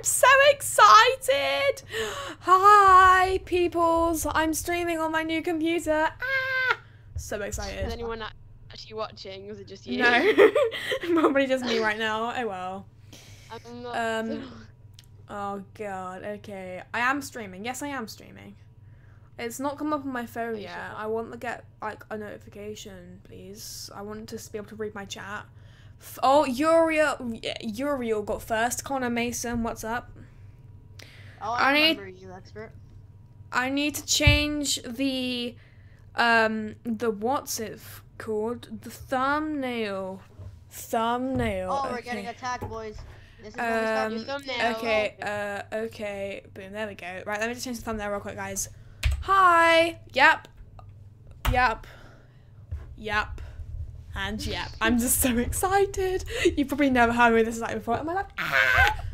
I'm so excited. Hi, peoples. I'm streaming on my new computer. Ah, so Is excited. anyone actually watching? Is it just you? No, probably just me right now. Oh well. Um, Oh god. Okay, I am streaming. Yes, I am streaming. It's not come up on my phone yet. sure? I want to get like a notification, please. I want to be able to read my chat. F- oh, Uriel, Uriel got first. Connor Mason, what's up? Oh, I I need- you, expert. I need to change the um the what's it called? The thumbnail. Thumbnail. Oh, we're okay. getting attacked, boys. This is when we start. Um, Your thumbnail. Okay, uh, okay, boom, there we go. Right, let me just change the thumbnail real quick, guys. Hi! Yep. Yep. Yep. And yep. I'm just so excited. You've probably never heard me this like before. Am I like, ah!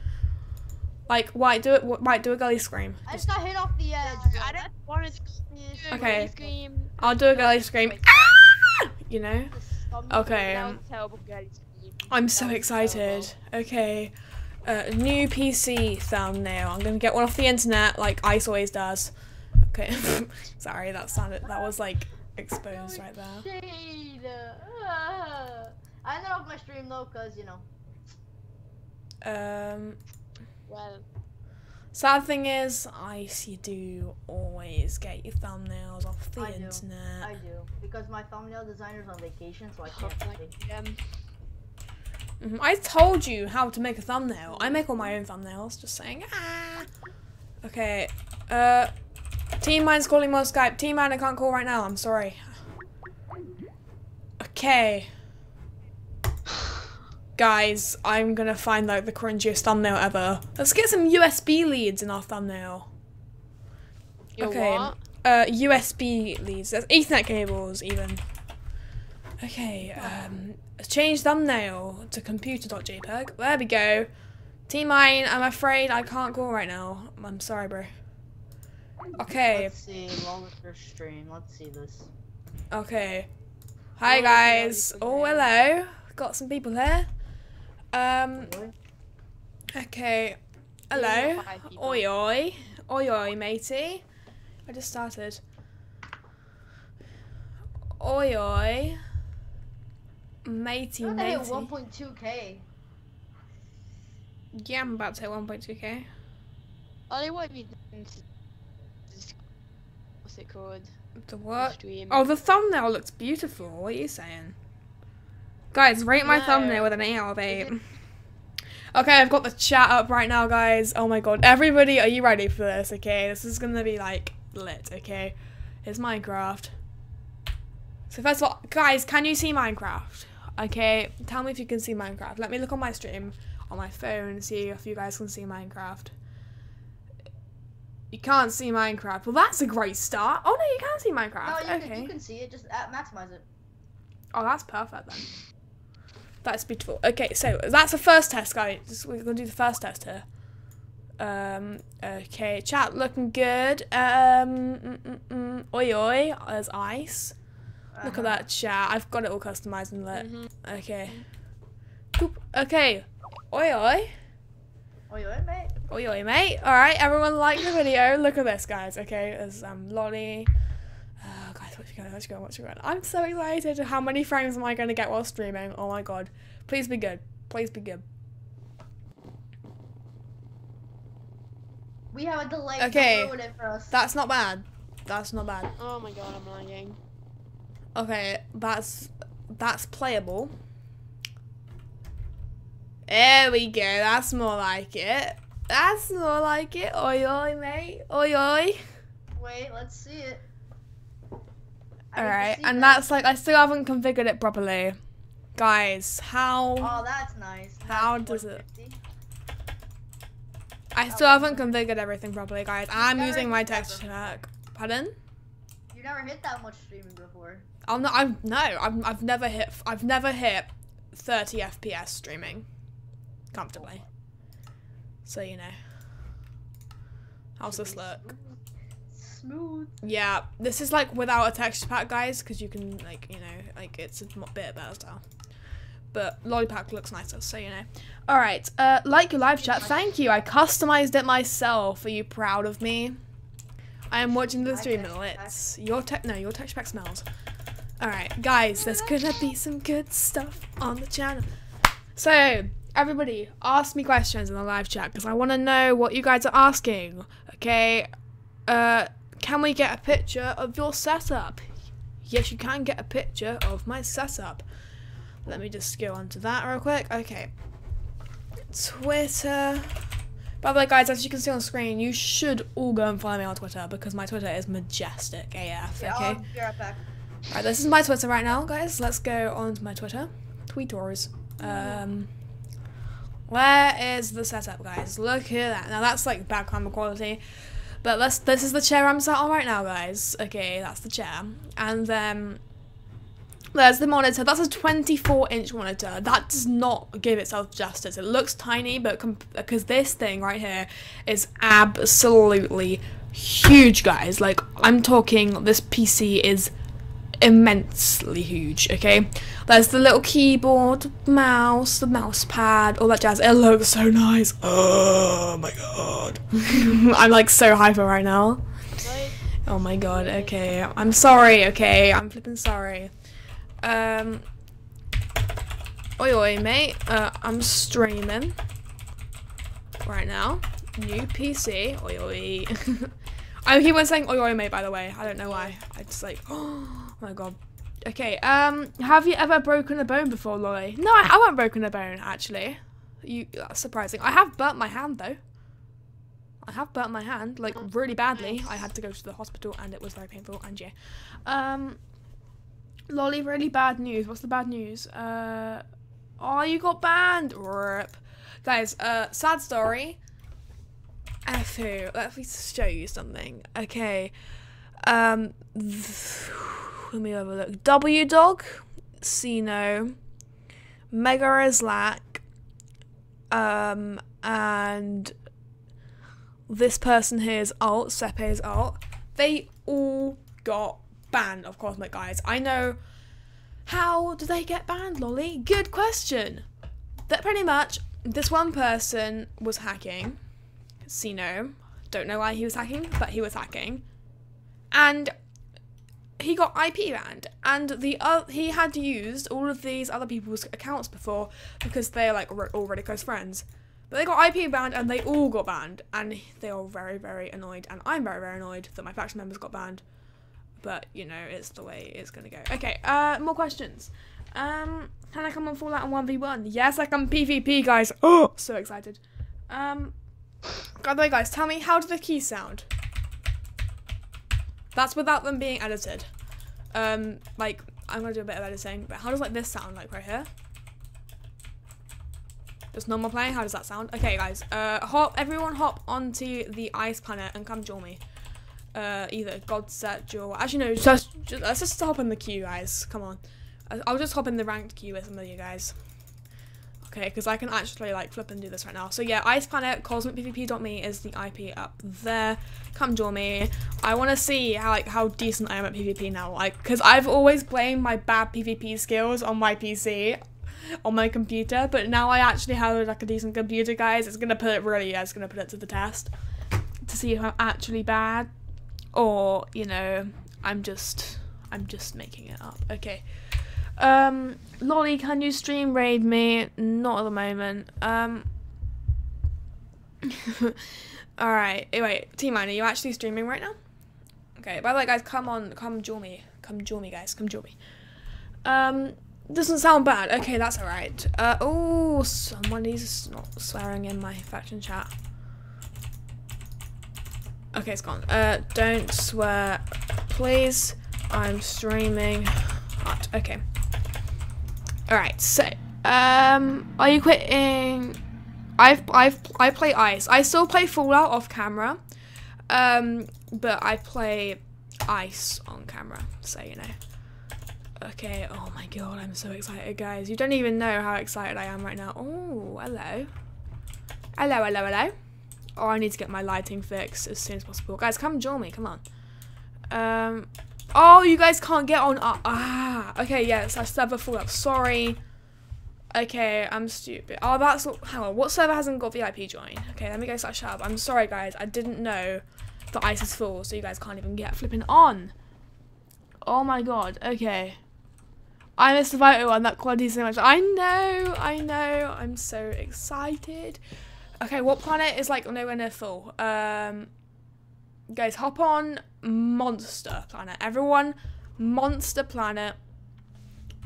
Like, why do it? Why do a gully scream? I just got hit off the edge. I don't want to Okay. Scream. I'll do a gully scream. Ah! You know? Okay. That was a terrible girly scream. I'm so excited. Okay. Uh, new PC thumbnail. I'm gonna get one off the internet like Ice always does. Okay. Sorry, that sounded that was like exposed right there. I ended off my stream though, cause you know. Um Well, sad thing is, Ice you do always get your thumbnails off the I do. internet. I do because my thumbnail designer's on vacation, so I can't. um, Mhm. I told you how to make a thumbnail. I make all my own thumbnails, just saying. Ah. Okay. Uh Team Mine's calling on Skype. Team Mine I can't call right now, I'm sorry. Okay. Guys, I'm gonna find like the cringiest thumbnail ever. Let's get some USB leads in our thumbnail. your Okay. what? Uh, USB leads. That's Ethernet cables, even. Okay. Um, change thumbnail to computer.jpg. There we go. Team mine. I'm afraid I can't go right now. I'm sorry, bro. Okay. Let's see. Lawless stream. Let's see this. Okay. Hi guys. Oh hello. Got some people here. Um. Okay. Hello. Oi oi. Oi oi, matey. I just started. Oi oi. Matey, How they hit matey. 1.2k? Yeah, I'm about to hit 1.2k. Oh, they won't be done What's it called? The what? Stream. Oh, the thumbnail looks beautiful. What are you saying? Guys, rate my No. thumbnail with an 8 out of 8. Okay, I've got the chat up right now, guys. Oh my god. Everybody, are you ready for this? Okay, this is gonna be like lit, okay? It's Minecraft. So, first of all, guys, can you see Minecraft? Okay, tell me if you can see Minecraft. Let me look on my stream on my phone and see if you guys can see Minecraft. You can't see Minecraft. Well, that's a great start. Oh no, you can see No, Minecraft. you, okay. can, you can see it. Just uh, maximize it. Oh, that's perfect then. That's beautiful. Okay, so that's the first test, guys. We're gonna do the first test here. Um. Okay, chat looking good. Um. Mm, mm, mm. Oi oi. There's ice. Look at Uh-huh. that chat. I've got it all customized and lit. Mhm. Okay. Okay. Oi oi. You in, mate? Oi oi, mate. All right, everyone like the video. Look at this, guys. Okay, there's um Lolly. Oh, guys, what's going? What's going? What's going? I'm so excited. How many frames am I going to get while streaming? Oh my god. Please be good. Please be good. We have a delay. Okay. Ruin it for us. That's not bad. That's not bad. Oh my god, I'm lagging. Okay, that's that's playable. There we go. That's more like it. That's more like it. Oi oi, mate. Oi oi. Wait, let's see it. I Alright, and that. that's like I still haven't configured it properly. Guys, how Oh, that's nice. How That's does it- I still haven't configured everything properly, guys. I'm using my texture pack. Pardon? You never hit that much streaming before. I'm not. I'm no. I've, I've never hit. I've never hit 30 FPS streaming comfortably. So you know. How's this look? Smooth. Yeah, this is like without a texture pack, guys, because you can like you know like it's a bit better style. but Lollipop looks nicer, so you know. All right, uh, like your live chat. Thank you. I customized it myself. Are you proud of me? I am watching the text minutes. Your tech, no, your text pack smells. All right, guys, there's gonna be some good stuff on the channel. So, everybody, ask me questions in the live chat because I want to know what you guys are asking. Okay, uh, can we get a picture of your setup? Yes, you can get a picture of my setup. Let me just go on to that real quick. Okay. Twitter. By the way, guys, as you can see on the screen, you should all go and follow me on Twitter because my Twitter is majestic AF. Yeah, Okay. I'll be right back. Right, this is my Twitter right now, guys. Let's go on to my Twitter. Tweeters. Um, where is the setup, guys? Look at that. Now that's like bad camera quality, but let's. This is the chair I'm sat on right now, guys. Okay, that's the chair, and um, there's the monitor. That's a 24 inch monitor. That does not give itself justice. It looks tiny, but because this thing right here is absolutely huge, guys. Like I'm talking, this PC is immensely huge, okay? There's the little keyboard, mouse, the mouse pad, all that jazz. It looks so nice. Oh my god. I'm like so hyper right now. Oh my god, okay. I'm sorry, okay? I'm flipping sorry. Um Oi oi mate. Uh I'm streaming right now. New PC. Oi oi. I keep on saying oi oi mate by the way. I don't know why. I just like oh my god. Okay, um have you ever broken a bone before, Lolly? No, I haven't broken a bone actually. You that's surprising. I have burnt my hand though. I have burnt my hand, like really badly. I had to go to the hospital and it was very painful and yeah. Um Lolly, really bad news. What's the bad news? Uh Oh you got banned. Rip. Guys, uh sad story. F who? Let me show you something. Okay. Um let me have a look. W Dog, Sino, Mega Islak, um, and this person here's alt, Sepe's alt, they all got banned of Cosmic Guys. I know. How do they get banned, Lolly? Good question. That pretty much this one person was hacking. Sino. Don't know why he was hacking, but he was hacking. And he got IP banned, and the uh, he had used all of these other people's accounts before because they're like re- already close friends. But they got IP banned, and they all got banned, and they are very very annoyed, and I'm very very annoyed that my faction members got banned. But you know, it's the way it's gonna go. Okay, uh, more questions. Um, can I come on Fallout and one v one? Yes, I can PvP, guys. Oh, so excited. Um, by the way, guys, tell me how do the keys sound? That's without them being edited. Um, like I'm gonna do a bit of editing, but how does like this sound like right here? Just normal playing. How does that sound? Okay, guys. Uh, hop. Everyone, hop onto the ice planet and come join me. Uh, either God Godset, or actually no, just, just let's just hop in the queue, guys. Come on. I'll just hop in the ranked queue with some of you guys. Okay, because I can actually like flip and do this right now. So yeah, Ice Planet CosmicPvP.me is the IP up there. Come join me. I want to see how like how decent I am at PvP now. Like, because I've always blamed my bad PvP skills on my PC, on my computer, but now I actually have like a decent computer, guys. It's gonna put it really, yeah, it's gonna put it to the test to see if I'm actually bad, or you know, I'm just, I'm just making it up. Okay. Um, Lolly, can you stream raid me? Not at the moment. Um. Alright, eh, wait, T Mine, are you actually streaming right now? Okay, by the way, guys, come on, come join me. Come join me, guys, come join me. Um, doesn't sound bad. Okay, that's alright. Uh, oh, somebody's not swearing in my faction chat. Okay, it's gone. Uh, don't swear, please. I'm streaming. Okay. Alright, so um are you quitting I've I've I play ice. I still play Fallout off camera. Um but I play ice on camera, so you know. Okay, oh my god, I'm so excited guys. You don't even know how excited I am right now. Oh, hello. Hello, hello, hello. Oh, I need to get my lighting fixed as soon as possible. Guys, come join me, come on. Um Oh, you guys can't get on. Uh, ah, okay, yes, I have a Fallout. Sorry. Okay, I'm stupid. Oh, that's hang on. What server hasn't got VIP join? Okay, let me go slash up. I'm sorry, guys. I didn't know the ice is full, so you guys can't even get flipping on. Oh my god. Okay. I missed the vital one. That quality so much. I know. I know. I'm so excited. Okay, what planet is like nowhere near full? Um, guys, hop on Monster Planet. Everyone, Monster Planet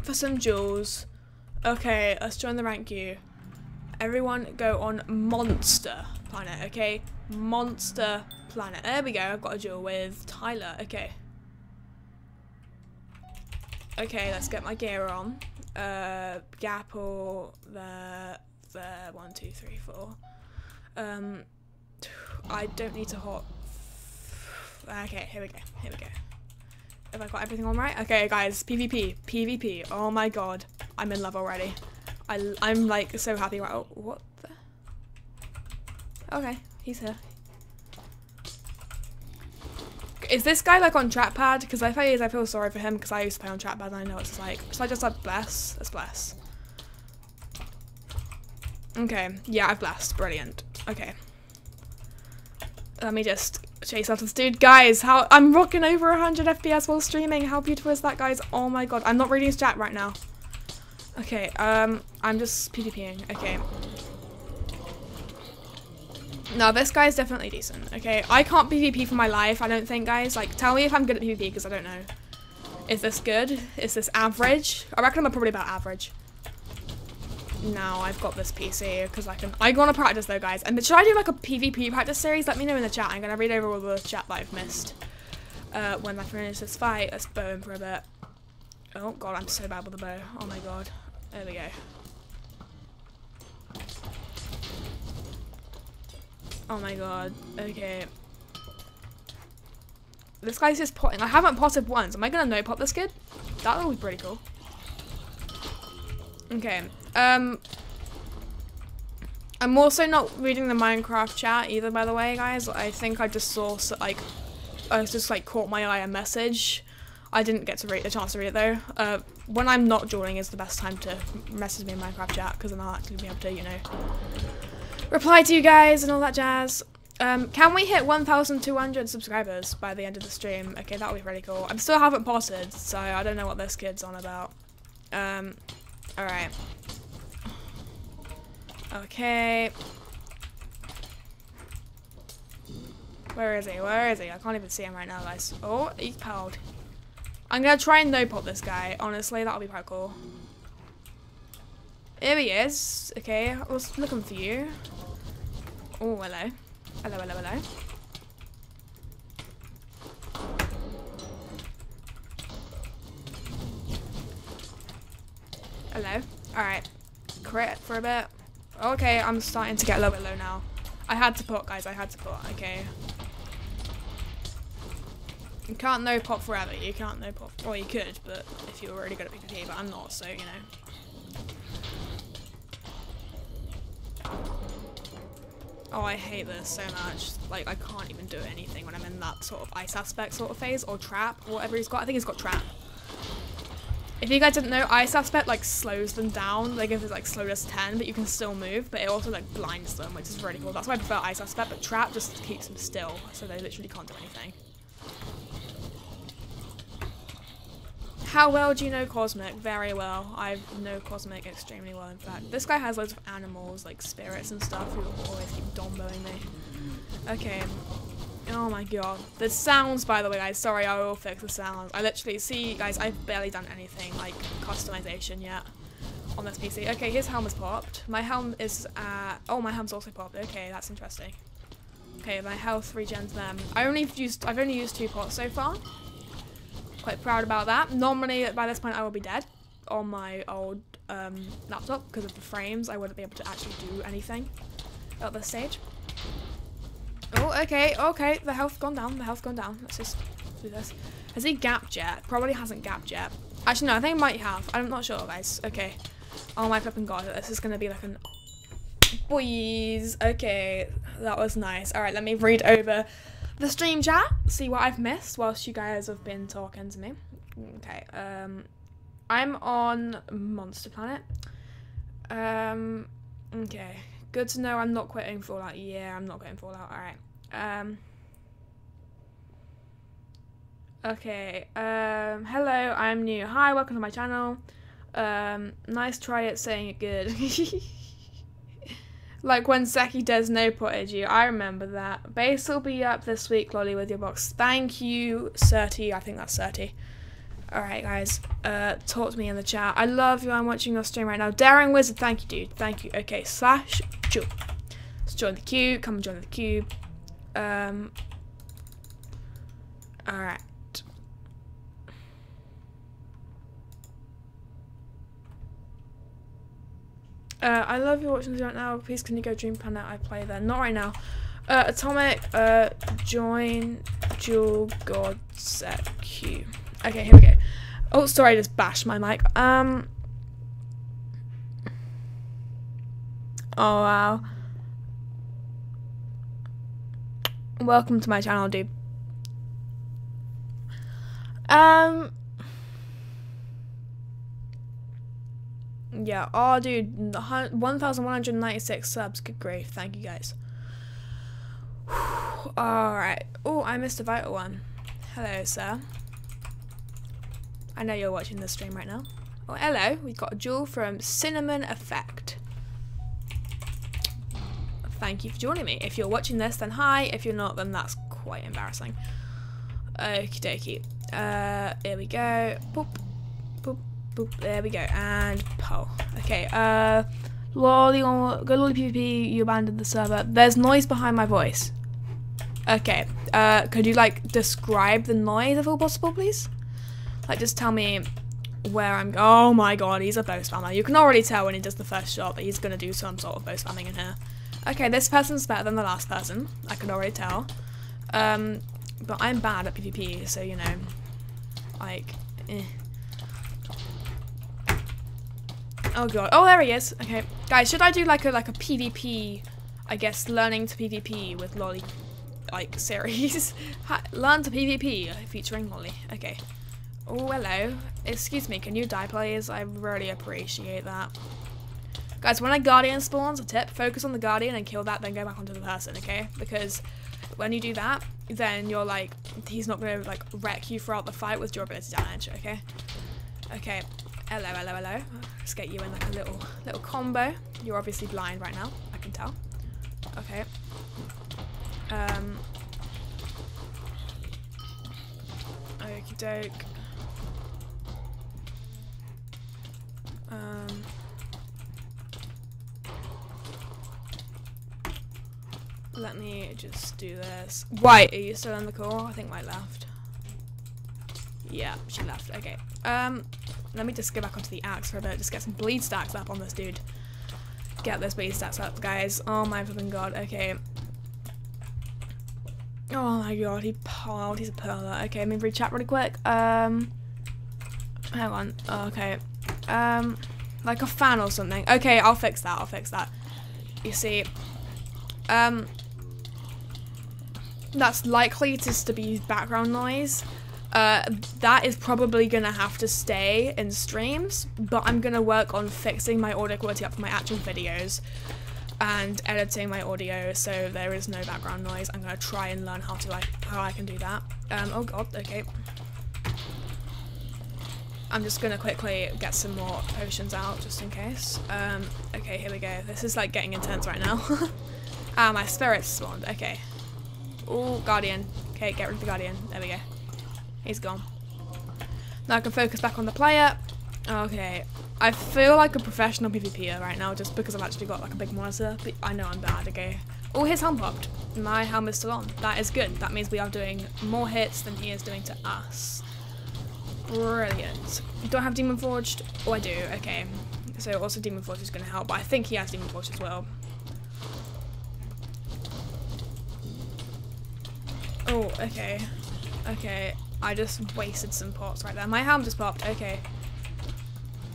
for some duels. Okay, let's join the rank queue. Everyone go on Monster Planet, okay? Monster Planet. There we go, I've got a duel with Tyler, okay. Okay, let's get my gear on. Uh, Gapple, the, the, one, two, three, four. Um, I don't need to hot. Okay, here we go, here we go. Have I got everything on right? Okay, guys, PvP, PvP. Oh my god, I'm in love already. I, I'm like so happy right. Oh, what the? Okay, he's here. Is this guy like on trackpad? Because if he is, I feel sorry for him because I used to play on trackpad and I know it's like. So I just like bless? Let's bless. Okay, yeah, I've blessed. Brilliant. Okay. Let me just chase after this dude. Guys, how I'm rocking over 100 FPS while streaming. How beautiful is that, guys? Oh my god. I'm not reading his chat right now. Okay, um, I'm just PvPing. Okay. Now, this guy's definitely decent, okay? I can't PvP for my life, I don't think, guys. Like, tell me if I'm good at PvP, because I don't know. Is this good? Is this average? I reckon I'm probably about average. Now I've got this PC because I can. I want to practice though, guys. And should I do like a PvP practice series? Let me know in the chat. I'm gonna read over all the chat that I've missed uh, when I finish this fight. Let's bow him for a bit. Oh god, I'm so bad with the bow. Oh my god. There we go. Oh my god. Okay. This guy's just potting. I haven't potted once. Am I gonna no pot this kid? That would be pretty cool. Okay. Um, I'm also not reading the Minecraft chat either, by the way, guys. I think I just saw, like, I just, like, caught my eye a message. I didn't get to read the chance to read it, though. Uh, when I'm not joining is the best time to message me in Minecraft chat, because then I'll actually be able to, you know, reply to you guys and all that jazz. Um, can we hit 1,200 subscribers by the end of the stream? Okay, that would be really cool. I still haven't potted, so I don't know what this kid's on about. Um, alright. Okay. Where is he? Where is he? I can't even see him right now, guys. Oh, he's palled. I'm gonna try and no-pop this guy. Honestly, that'll be quite cool. Here he is. Okay, I was looking for you. Oh, hello. Hello, hello, hello. Hello. Alright. Crit for a bit. Okay, I'm starting to get a little bit low now. I had to put, guys. I had to put. Okay. You can't no pop forever. You can't no pop. Well, you could, but if you were really good at PvP, but I'm not, so, you know. Oh, I hate this so much. Like, I can't even do anything when I'm in that sort of ice aspect sort of phase, or trap, whatever he's got. I think he's got trap. If you guys didn't know, Ice Aspect like slows them down. Like if it's like slowness 10, but you can still move, but it also like blinds them, which is really cool. That's why I prefer Ice Aspect, but Trap just keeps them still, so they literally can't do anything. How well do you know Cosmic? Very well. I know Cosmic extremely well, in fact. This guy has loads of animals, like spirits and stuff, who always keep domboing me. Okay, Oh my god. The sounds, by the way, guys. Sorry, I will fix the sounds. I literally, see, guys, I've barely done anything, like, customization yet on this PC. Okay, his helm is popped. My helm is, uh, oh, my helm's also popped. Okay, that's interesting. Okay, my health regens them. I only used, I've only used two pots so far. Quite proud about that. Normally, by this point, I will be dead on my old um, laptop because of the frames. I wouldn't be able to actually do anything at this stage. Oh, okay, okay. The health gone down. The health gone down. Let's just do this. Has he gapped yet? Probably hasn't gapped yet. Actually, no, I think he might have. I'm not sure, guys. Okay. Oh my flipping god. This is going to be like an... Boys. Okay. That was nice. Alright, let me read over the stream chat. See what I've missed whilst you guys have been talking to me. Okay. Um, I'm on Monster Planet. Um, okay. Good to know I'm not quitting Fallout. Yeah, I'm not quitting Fallout. Alright. Um. Okay. Um, hello, I'm new. Hi, welcome to my channel. Um, nice try at saying it good. like when Seki does no potted you. I remember that. Base will be up this week, Lolly, with your box. Thank you, Certi. I think that's Certi. Alright, guys. Uh, talk to me in the chat. I love you. I'm watching your stream right now. Daring Wizard, thank you, dude. Thank you. Okay, slash Duel. Let's join the queue. Come and join the queue. Um. Alright. Uh, I love you watching this right now. Please, can you go Dream Planet? I play there. Not right now. Uh, Atomic, uh, join Duel God Set Q. Okay, here we go. Oh, sorry, I just bashed my mic. Um. Oh, wow. Welcome to my channel, dude. Um. Yeah. Oh, dude. 1,196 subs. Good grief. Thank you, guys. Alright. Oh, I missed a vital one. Hello, sir. I know you're watching the stream right now. Oh, hello. We've got a duel from Cinnamon Effect. Thank you for joining me. If you're watching this, then hi. If you're not, then that's quite embarrassing. Okie dokie. Uh, here we go. Boop, boop, boop. There we go. And Poe. Okay. Uh, lolly, go lolly PvP. You abandoned the server. There's noise behind my voice. Okay. Uh, could you like describe the noise if all possible, please? Like, just tell me where I'm. Oh my god, he's a bow spammer. You can already tell when he does the first shot that he's gonna do some sort of bow spamming in here. Okay, this person's better than the last person. I can already tell. Um, but I'm bad at PvP, so you know, like, eh. Oh god. Oh, there he is. Okay, guys, should I do like a like a PvP? I guess learning to PvP with Lolly, like series. Learn to PvP featuring Lolly. Okay. Oh, hello. Excuse me, can you die, please? I really appreciate that. Guys, when a Guardian spawns, a tip, focus on the Guardian and kill that, then go back onto the person, okay? Because when you do that, then you're like, he's not going to like wreck you throughout the fight with durability damage, okay? Okay, hello, hello, hello. Let's get you in like a little, little combo. You're obviously blind right now, I can tell. Okay. Um. Okie doke. Um, let me just do this. White, are you still in the call? I think White left. Yeah, she left. Okay. Um, let me just go back onto the axe for a bit. Just get some bleed stacks up on this dude. Get those bleed stacks up, guys. Oh my flipping god. Okay. Oh my god, he piled. He's a perler. Okay, let me read chat really quick. Um, hang on. Oh, okay. Um, like a fan or something. Okay, I'll fix that. I'll fix that. You see, um, that's likely just to be background noise. Uh, that is probably gonna have to stay in streams, but I'm gonna work on fixing my audio quality up for my actual videos and editing my audio so there is no background noise. I'm gonna try and learn how to like how I can do that. Um, oh god, okay. I'm just gonna quickly get some more potions out just in case. Um, okay, here we go. This is like getting intense right now. ah, my spirit spawned. Okay. Oh, guardian. Okay, get rid of the guardian. There we go. He's gone. Now I can focus back on the player. Okay. I feel like a professional PvPer right now just because I've actually got like a big monitor. But I know I'm bad, okay. Oh, his helm popped. My helm is still on. That is good. That means we are doing more hits than he is doing to us. Brilliant. Do I have Demon Forged? Oh, I do. Okay. So also Demon Forge is going to help, but I think he has Demon Forge as well. Oh, okay. Okay. I just wasted some pots right there. My helm just popped. Okay.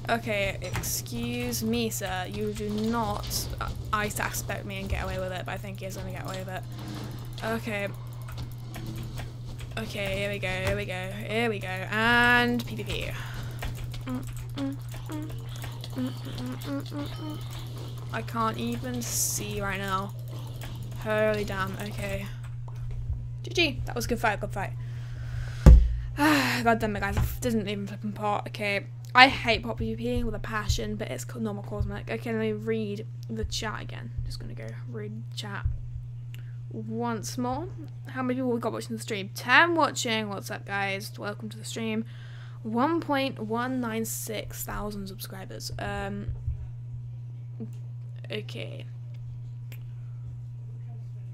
Okay, excuse me, sir. You do not uh, ice aspect me and get away with it, but I think he is going to get away with it. Okay. Okay, here we go, here we go, here we go. And PvP. Mm. I can't even see right now. Holy damn, okay. GG, that was a good fight, good fight. God damn it guys, I didn't even flip flipping part. Okay, I hate pop PvP with a passion, but it's normal cosmic. Okay, let me read the chat again. Just gonna go read chat once more. How many people we got watching the stream? 10 watching. What's up, guys? Welcome to the stream. 1.196 thousand subscribers. Um. Okay.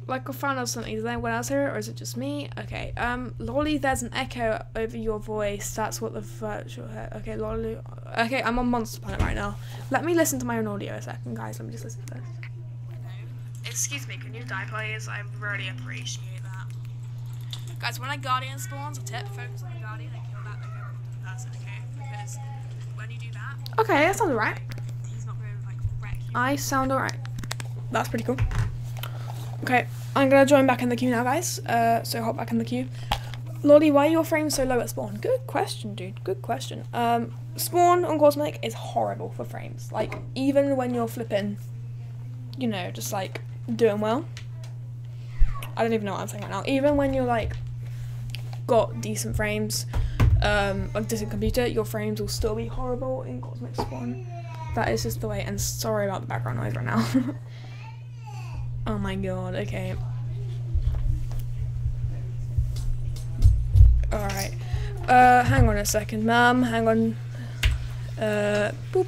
Like I found out something. Is anyone else here, or is it just me? Okay. Um, Lolly, there's an echo over your voice. That's what the virtual. Okay, Lolly. Okay, I'm on Monster Planet right now. Let me listen to my own audio a second, guys. Let me just listen to this. Excuse me, can you die, please? I really appreciate that. Guys, when a guardian spawns, a tip: focus on the guardian and kill that the person, okay? Because when you do that, okay, that sounds alright. He's not going to like wreck you. I sound alright. That's pretty cool. Okay, I'm gonna join back in the queue now, guys. Uh, so hop back in the queue. Lolly, why are your frames so low at spawn? Good question, dude. Good question. Um, spawn on Cosmic is horrible for frames. Like, even when you're flipping, you know, just like doing well. I don't even know what I'm saying right now. Even when you're like got decent frames, um, a decent computer, your frames will still be horrible in Cosmic Spawn. That is just the way. And sorry about the background noise right now. oh my god. Okay. Alright. Uh, hang on a second, ma'am. Hang on. Uh, boop.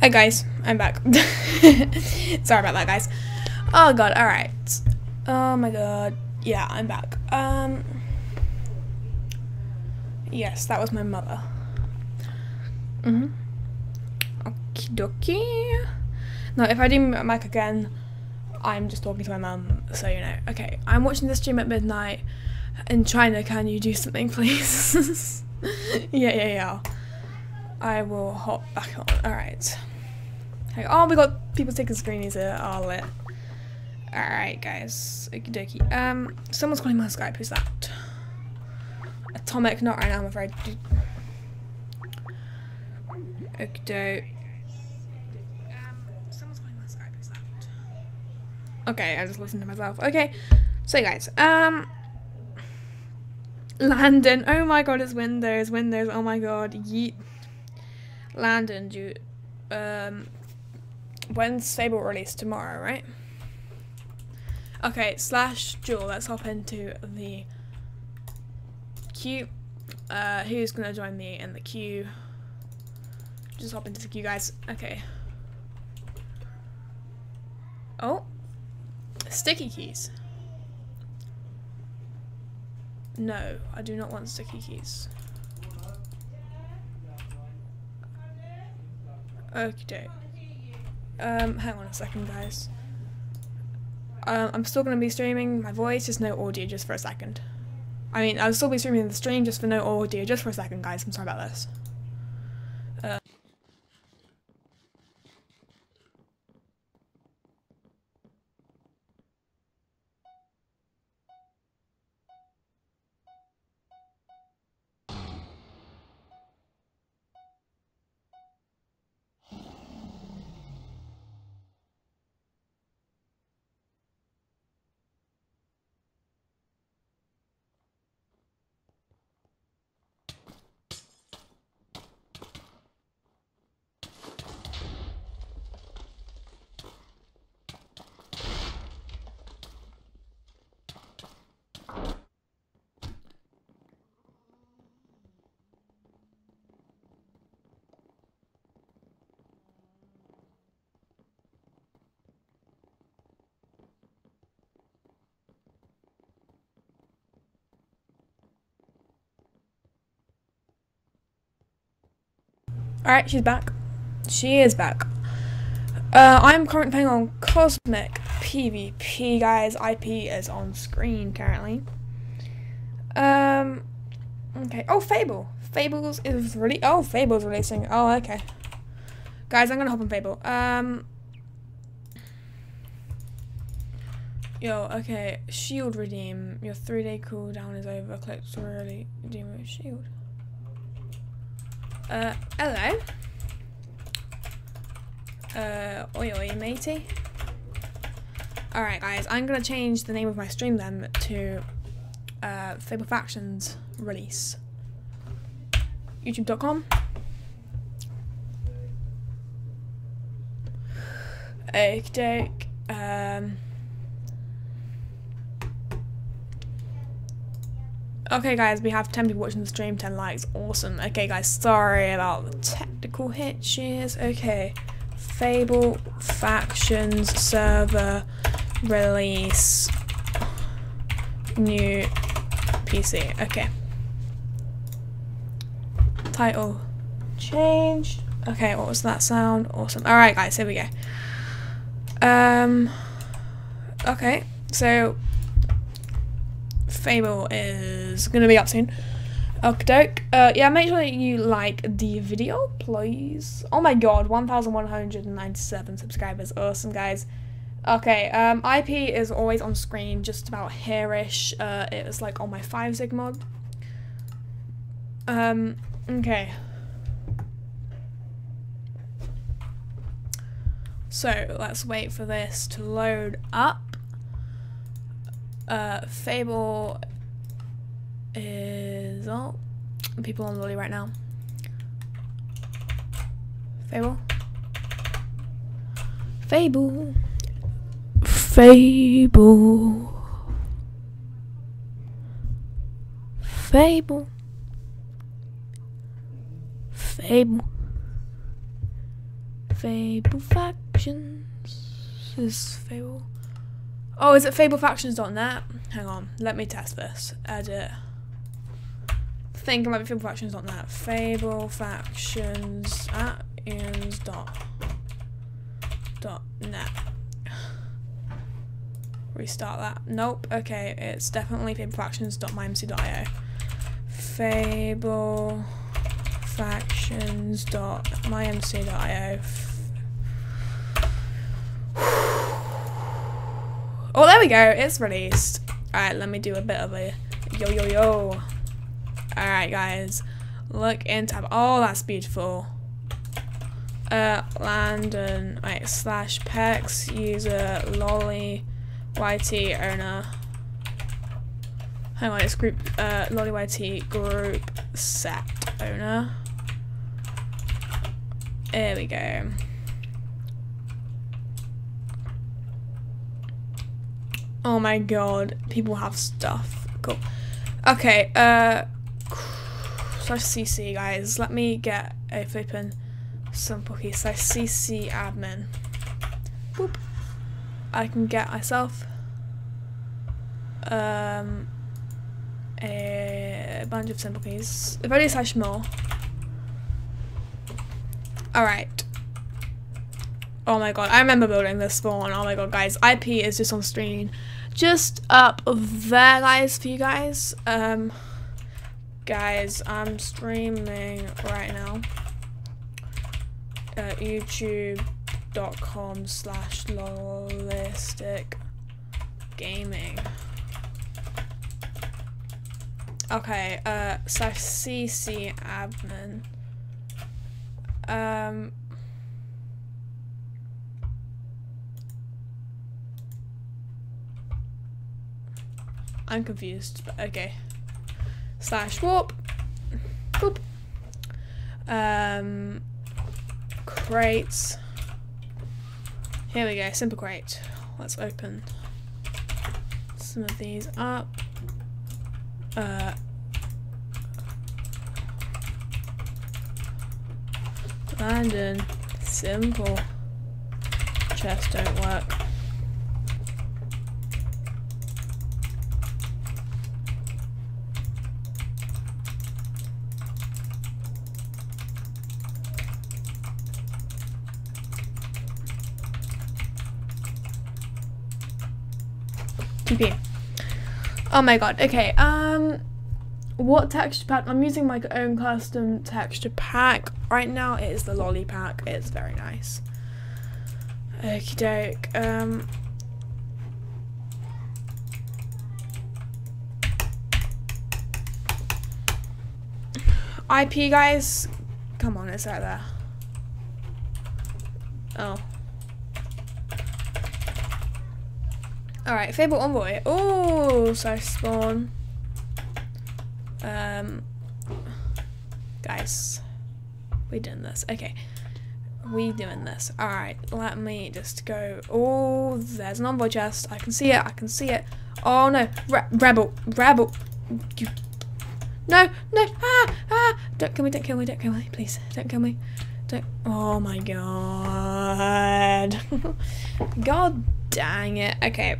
Hey guys, I'm back. Sorry about that, guys. Oh god, alright. Oh my god. Yeah, I'm back. Um. Yes, that was my mother. Mm-hmm. Okie dokie. No, if I do my mic again, I'm just talking to my mum, so you know. Okay, I'm watching this stream at midnight in China. Can you do something, please? yeah, yeah, yeah. I will hop back on. Alright. Oh, we got people taking screenies here. Oh, lit. Alright, guys. Okie dokie. Um, someone's calling my Skype. Who's that? Atomic, not right now, I'm afraid. Okie doke. Um, someone's calling my Skype. Who's that? Okay, I just listened to myself. Okay, so guys, um, Landon. Oh my god, it's Windows. Windows. Oh my god, yeet. Landon, do um, when's Fable release tomorrow, right? Okay, slash Duel. Let's hop into the queue. Uh, who's gonna join me in the queue? Just hop into the queue, guys. Okay. Oh. Sticky keys. No, I do not want sticky keys. Okay. Um, hang on a second, guys. Um, I'm still going to be streaming my voice, just no audio, just for a second. I mean, I'll still be streaming the stream, just for no audio, just for a second, guys. I'm sorry about this. Uh, Alright, she's back. She is back. Uh, I'm currently playing on Cosmic PvP, guys. IP is on screen currently. Um, okay. Oh, Fable. Fables is really. Oh, Fable's releasing. Oh, okay. Guys, I'm gonna hop on Fable. Um. Yo, okay. Shield redeem. Your three day cooldown is over. Click to really redeem your shield. Uh, hello. Uh, oi oi matey. Alright guys, I'm gonna change the name of my stream then to uh, Fable Factions release. YouTube.com. Okie Um, Okay, guys, we have 10 people watching the stream, 10 likes. Awesome. Okay, guys, sorry about the technical hitches. Okay. Fable Factions server release new PC. Okay. Title changed. Okay, what was that sound? Awesome. Alright, guys, here we go. Um, okay, so Fable is going to be up soon. Okay, uh, yeah, make sure that you like the video, please. Oh my god, 1,197 subscribers. Awesome, guys. Okay, um, IP is always on screen, just about here-ish. Uh, was like on my 5zig mod. Um, okay. So, let's wait for this to load up. Uh, Fable is oh people on Lolly right now. Fable. Fable. Fable. Fable. Fable. Fable factions is Fable. Oh, is it fablefactions.net? Hang on, let me test this. Edit. think it might be fablefactions.net. Fablefactions at dot dot net. Restart that. Nope. Okay, it's definitely fablefactions.mymc.io. Fablefactions.mymc.io. Oh, there we go. It's released. Alright, let me do a bit of a yo yo yo. Alright, guys. Look in tab. Oh, that's beautiful. Uh, Landon, wait, slash pex user lolly yt owner. Hang on, it's group, uh, lolly yt group set owner. There we go. Oh my god, people have stuff. Cool. Okay, uh, slash cc guys. Let me get a flippin' simple key slash cc admin. Boop. I can get myself um a bunch of simple keys. If I do slash more. Alright. Oh my god, I remember building this spawn. Oh my god, guys. IP is just on screen. Just up there, guys, for you guys. Um, guys, I'm streaming right now. Uh, YouTube.com slash lolistic gaming. Okay, uh, slash CC admin. Um, I'm confused, but okay. Slash warp. Boop. Um, crates. Here we go, simple crate. Let's open some of these up. Uh, Landon, simple. Chest don't work. TP. Oh my god. Okay. Um, what texture pack? I'm using my own custom texture pack right now. It is the lolly pack. It's very nice. Okie doke. Um. IP guys, come on, it's right there. Oh. Alright, Fable Envoy. Oh, so spawn. Um, guys, we doing this. Okay, we doing this. Alright, let me just go. Oh, there's an envoy chest. I can see it. I can see it. Oh no, Re rebel, rebel. You. No, no, ah, ah! Don't kill me! Don't kill me! Don't kill me! Please, don't kill me! Don't. Oh my god! god dang it! Okay.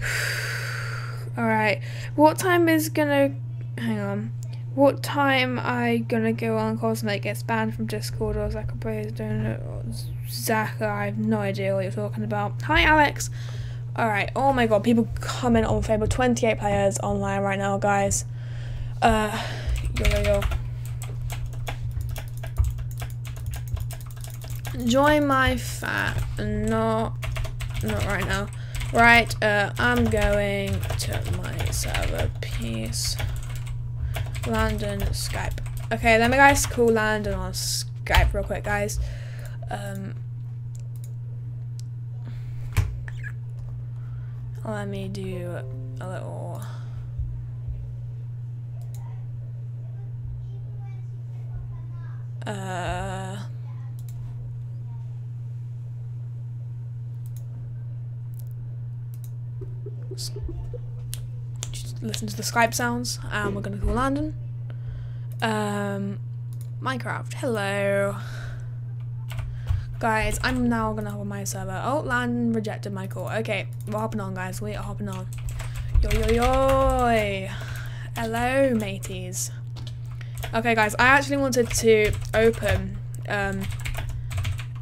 Alright, what time is gonna... Hang on. What time I gonna go on Cosmic gets banned from Discord or Zach Blaze? Don't know. Zach, I have no idea what you're talking about. Hi, Alex. Alright, oh my god, people comment on Fable. 28 players online right now, guys. Uh, yo, yo. Join my fat. Not, not right now. Right, uh, I'm going to my server piece. Landon Skype. Okay, let me guys call Landon on Skype real quick, guys. Um, let me do a little. Uh. Just listen to the Skype sounds, and we're gonna call Landon. Um, Minecraft, hello. Guys, I'm now gonna hop on my server. Oh, land rejected my call. Okay, we're hopping on, guys. We are hopping on. Yo yo yo! Hello, mateys. Okay, guys, I actually wanted to open um,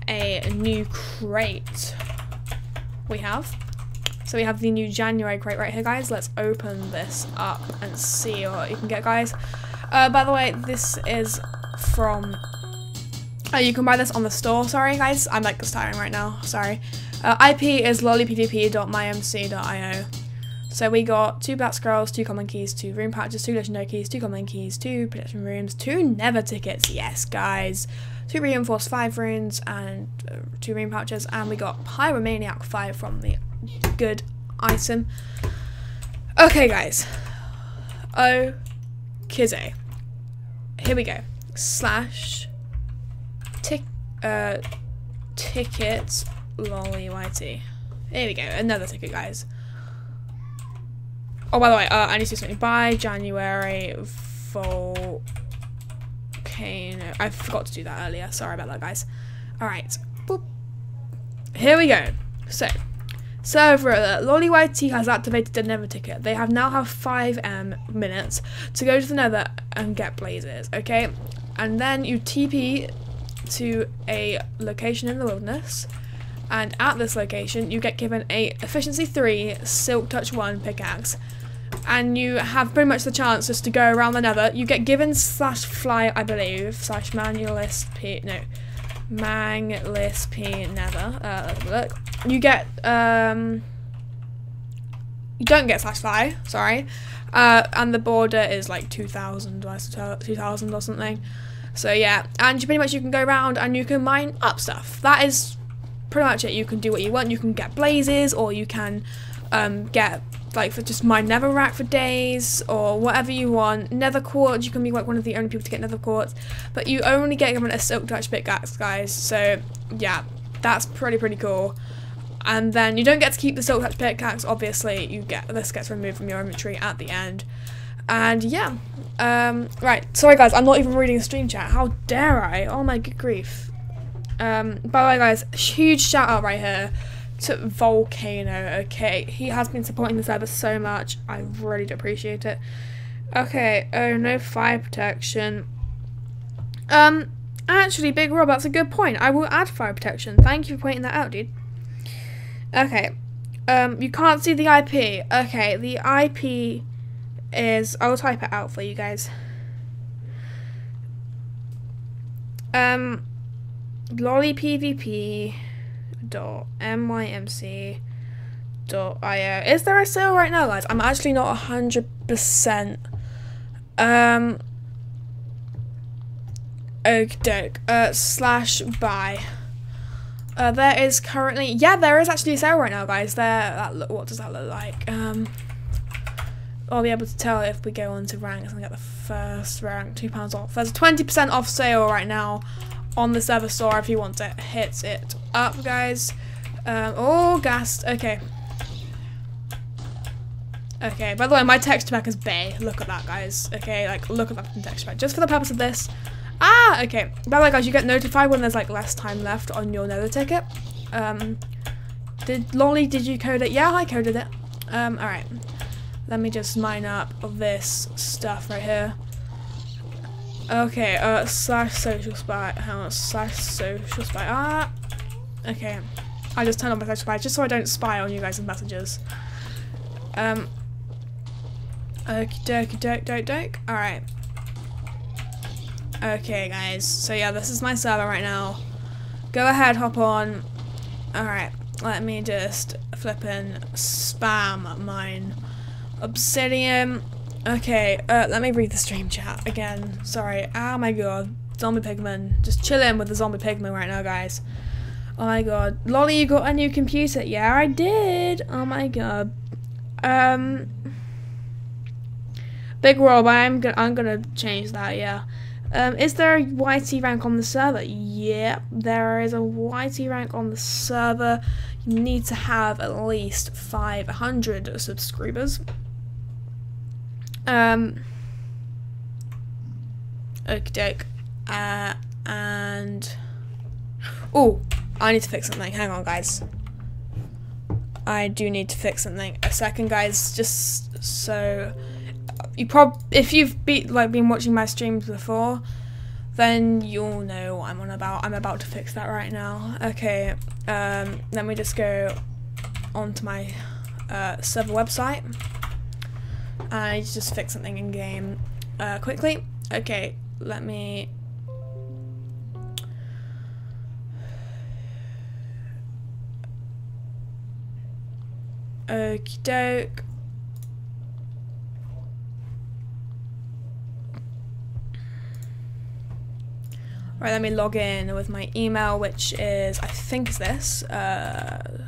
a new crate. We have. So we have the new January crate right here, guys. Let's open this up and see what you can get, guys. Uh, by the way, this is from... Uh, you can buy this on the store. Sorry, guys. I'm like starting right now. Sorry. Uh, IP is lollypvp.mymc.io. So we got two black scrolls, two common keys, two rune patches, two legendary keys, two common keys, two protection runes, two nether tickets. Yes, guys. Two reinforced five runes and uh, two rune pouches, and we got pyromaniac five from the good item. Okay, guys. Oh, Kizzy. Here we go. Slash tick uh tickets lolly whitey. Here we go. Another ticket, guys. Oh, by the way, uh, I need to do something. By January volcano. I forgot to do that earlier. Sorry about that, guys. All right. Boop. Here we go. So, server alert. Has activated the Nether ticket. They have now have 5 m minutes to go to the Nether and get blazes. Okay, and then you TP to a location in the wilderness. And at this location, you get given a efficiency 3 silk touch 1 pickaxe and you have pretty much the chance just to go around the nether. You get given slash fly, I believe, slash manualist p, no, manglist p nether. Uh, look, you get, um, you don't get slash fly, sorry. Uh, and the border is like 2,000, 2,000 or something. So yeah, and you pretty much you can go around and you can mine up stuff. That is pretty much it. You can do what you want. You can get blazes or you can um, get like for just my nether rack for days or whatever you want. Nether quartz, you can be like one of the only people to get nether quartz, but you only get given a silk touch pickaxe, guys. So yeah, that's pretty pretty cool. And then you don't get to keep the silk touch pickaxe. Obviously, you get this gets removed from your inventory at the end. And yeah, um, right. Sorry guys, I'm not even reading the stream chat. How dare I? Oh my good grief. Um, by the way, guys, huge shout out right here to Volcano, okay? He has been supporting the server so much. I really do appreciate it. Okay, oh, no fire protection. Um, actually, Big Rob, that's a good point. I will add fire protection. Thank you for pointing that out, dude. Okay, um, you can't see the IP. Okay, the IP is... I'll type it out for you guys. Um, lolly PvP dot mymc dot io. Is there a sale right now, guys? I'm actually not hundred percent. Um. Okay, uh, slash buy. Uh, there is currently, yeah, there is actually a sale right now, guys. There, that look, what does that look like? Um, I'll be able to tell if we go on to ranks and get the first rank, two pounds off. There's a twenty percent off sale right now on the server store if you want it. Hit it up, guys. Um, oh, gassed. Okay. Okay, by the way, my texture pack is bay. Look at that, guys. Okay, like, look at that texture pack. Just for the purpose of this. Ah, okay. By the way, guys, you get notified when there's, like, less time left on your nether ticket. Um, did, Lolly, did you code it? Yeah, I coded it. Um, alright. Let me just mine up this stuff right here. Okay, uh, slash social spy, hang on, slash social spy, ah, okay, I just turned on my social spy, just so I don't spy on you guys' messages, um, okie dokie doke doke doke, alright, okay guys, so yeah, this is my server right now, go ahead, hop on, alright, let me just flippin' spam mine, obsidian, Okay, uh, let me read the stream chat again. Sorry. Oh my god. Zombie pigman. Just chilling with the zombie pigman right now, guys. Oh my god. Lolly, you got a new computer. Yeah, I did. Oh my god. Um... Big Rob, I'm gonna I'm gonna change that, yeah. Um, is there a YT rank on the server? Yep, there is a YT rank on the server. You need to have at least 500 subscribers. Um, okay, doke. Uh, and oh, I need to fix something. Hang on, guys. I do need to fix something. A second, guys. Just so you prob if you've be like been watching my streams before, then you'll know what I'm on about. I'm about to fix that right now. Okay. Um, let me just go onto my uh, server website. I just fix something in game uh, quickly. Okay. Let me Okie doke. Right, let me log in with my email, which is, I think is this, uh,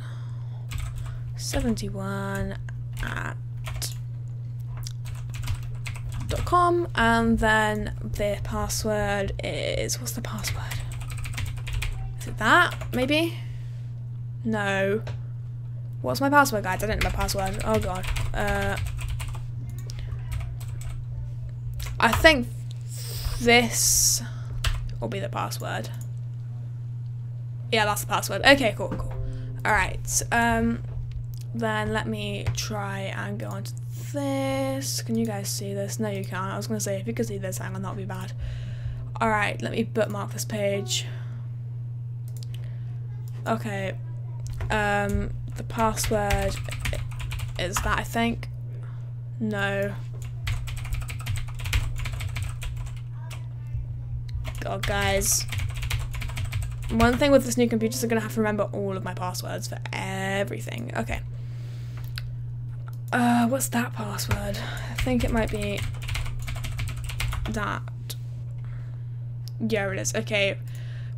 71 at and then the password is, what's the password? Is it that, maybe? No. What's my password, guys? I don't know my password. Oh god. Uh, I think this will be the password. Yeah, that's the password. Okay, cool, cool. Alright, um, then let me try and go on to this. Can you guys see this? No, you can't. I was going to say, if you could see this, hang on, that would be bad. Alright, let me bookmark this page. Okay. Um, the password is that, I think. No. God, guys. One thing with this new computer is I'm going to have to remember all of my passwords for everything. Okay. Uh, what's that password? I think it might be that. Yeah, it is. Okay.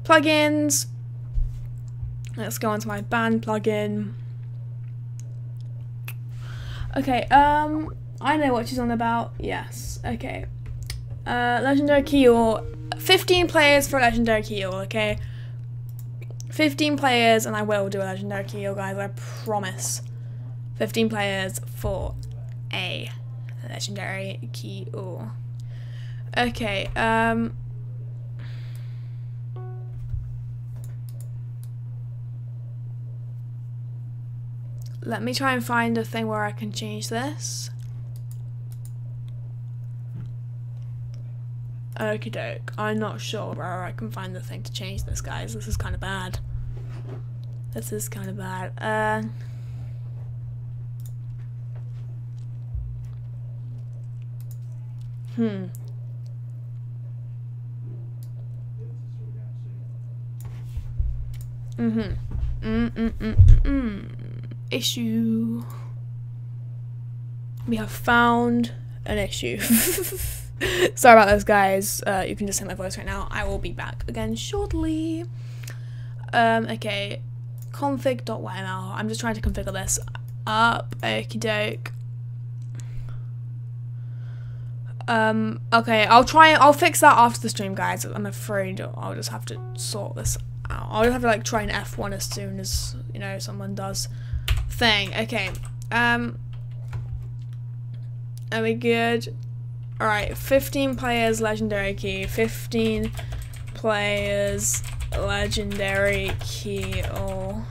Plugins. Let's go on to my band plugin. Okay, um, I know what she's on about. Yes, okay. Uh, legendary Keyall. 15 players for a legendary Keyall, okay? 15 players, and I will do a legendary Keyall, guys, I promise. 15 players for a legendary key or Okay, um... Let me try and find a thing where I can change this. Okie doke. I'm not sure where I can find the thing to change this, guys. This is kind of bad. This is kind of bad. Uh, hmm. Mm-hmm. Mm-mm-mm-mm. Issue. We have found an issue. Sorry about this, guys. Uh, you can just hear my voice right now. I will be back again shortly. Um, okay. Config.yml. I'm just trying to configure this up. Okie doke. Um, okay, I'll try I'll fix that after the stream, guys. I'm afraid I'll just have to sort this out. I'll just have to, like, try an F1 as soon as, you know, someone does thing. Okay, um, are we good? Alright, 15 players legendary key, 15 players legendary key. Oh,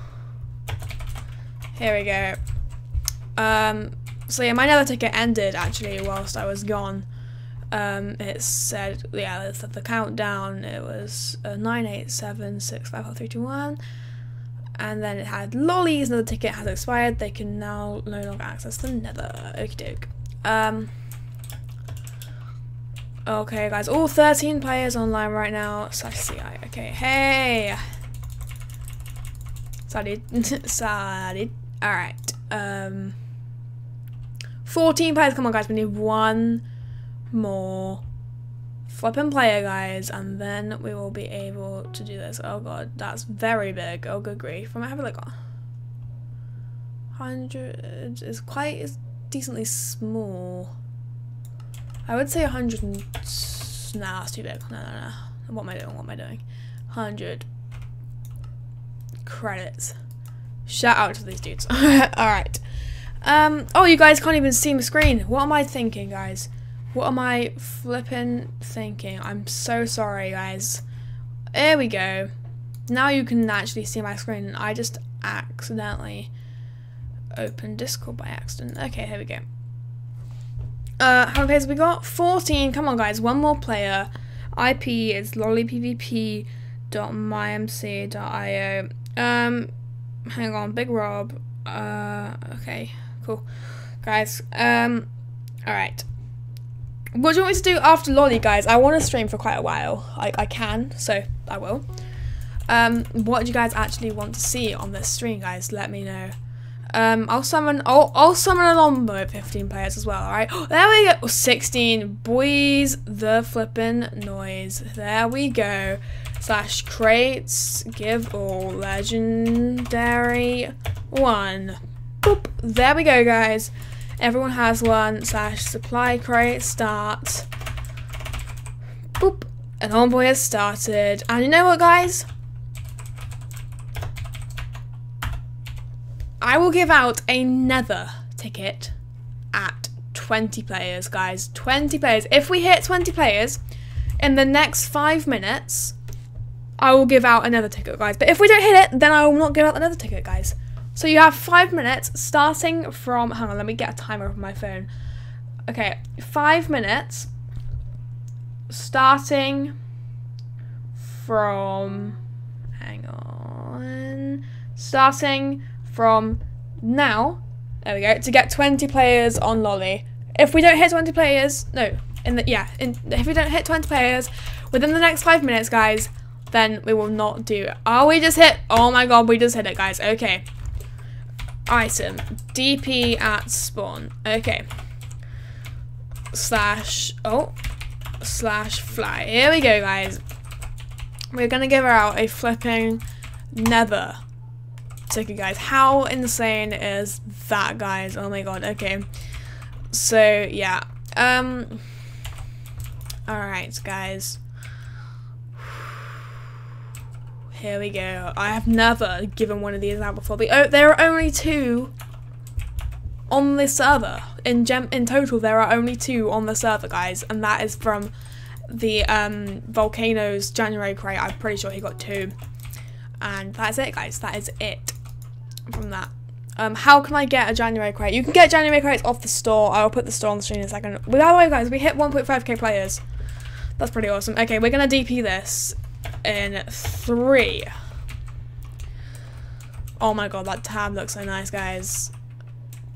here we go. Um, so yeah, my nether ticket ended actually whilst I was gone. Um, it said, yeah, it said the countdown. It was uh, 987654321. And then it had lollies, another ticket has expired. They can now no longer access the nether. Okie doke. Um, Okay, guys, all 13 players online right now. Slash CI. Okay, hey. Sorry, sorry. Alright. Um, 14 players. Come on, guys. We need one more flipping player, guys. And then we will be able to do this. Oh, God. That's very big. Oh, good grief. I might have like 100. is quite it's decently small. I would say 100 and... Nah, that's too big. No, no, no. What am I doing? What am I doing? 100 credits. Shout out to these dudes. Alright. Um, oh, you guys can't even see my screen. What am I thinking, guys? What am I flipping thinking? I'm so sorry, guys. There we go. now you can actually see my screen. I just accidentally opened Discord by accident. Okay, here we go. Uh, many players we got? 14. Come on, guys. One more player. IP is lollypvp.mymc.io. Um, hang on. Big Rob. Uh, okay. Cool. Guys, um, alright. What do you want me to do after Lolly, guys? I want to stream for quite a while. I, I can, so I will. Um, what do you guys actually want to see on this stream, guys? Let me know. Um, I'll summon. I'll, I'll summon a Lombo at 15 players as well. All right. There we go. 16 boys. The flipping noise. There we go. Slash crates. Give all legendary one. Boop. There we go, guys. Everyone has one. Slash supply crate. Start. Boop. An envoy has started. And you know what, guys? I will give out another ticket at 20 players, guys. 20 players. If we hit 20 players in the next five minutes, I will give out another ticket, guys. But if we don't hit it, then I will not give out another ticket, guys. So you have five minutes starting from. Hang on, let me get a timer on my phone. Okay, five minutes starting from. Hang on. Starting from now, there we go, to get 20 players on Lolly. If we don't hit 20 players, no, in the, yeah, in, if we don't hit 20 players within the next five minutes, guys, then we will not do it. Oh, we just hit, oh my god, we just hit it, guys, okay. Item, DP at spawn, okay. Slash, oh, slash fly. Here we go, guys. We're gonna give her out a flipping nether ticket, guys. How insane is that, guys? Oh my god, okay. So, yeah. Um, alright, guys. Here we go. I have never given one of these out before. But, oh, there are only two on this server. In gem in total, there are only two on the server, guys, and that is from the um, Volcanoes January crate. I'm pretty sure he got two. And that's it, guys. That is it from that. Um, how can I get a January crate? You can get January crates off the store. I'll put the store on the screen in a second. By the way, guys, we hit 1.5k players. That's pretty awesome. Okay, we're going to DP this in three. Oh my god, that tab looks so nice, guys.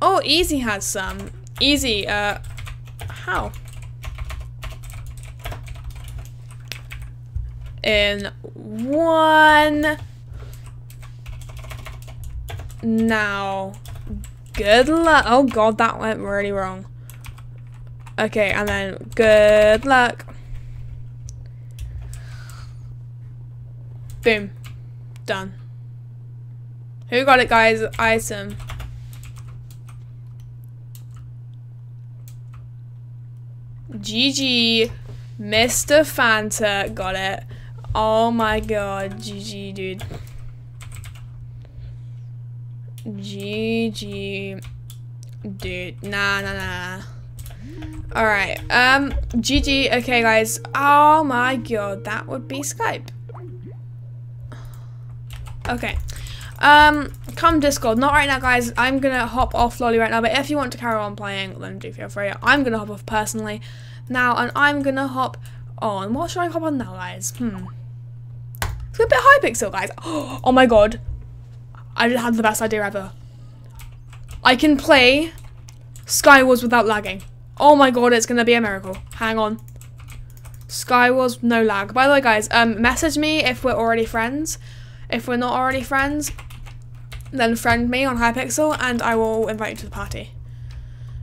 Oh, Easy has some. Easy, uh, how? In one now, good luck. Oh god, that went really wrong. Okay, and then good luck. Boom. Done. Who got it, guys? Item. GG. Mr. Fanta got it. Oh my god, GG, dude. GG. Dude, nah, nah, nah. Alright, um, GG. Okay, guys. Oh my god, that would be Skype. Okay. Um, come Discord. Not right now, guys. I'm gonna hop off Lolly right now, but if you want to carry on playing, then do feel free. I'm gonna hop off personally now, and I'm gonna hop on. What should I hop on now, guys? Hmm. It's a bit Hypixel, guys. Oh my god. I just had the best idea ever. I can play Skywars without lagging. Oh my god, it's gonna be a miracle. Hang on. Skywars, no lag. By the way, guys, um, message me if we're already friends. If we're not already friends, then friend me on Hypixel and I will invite you to the party.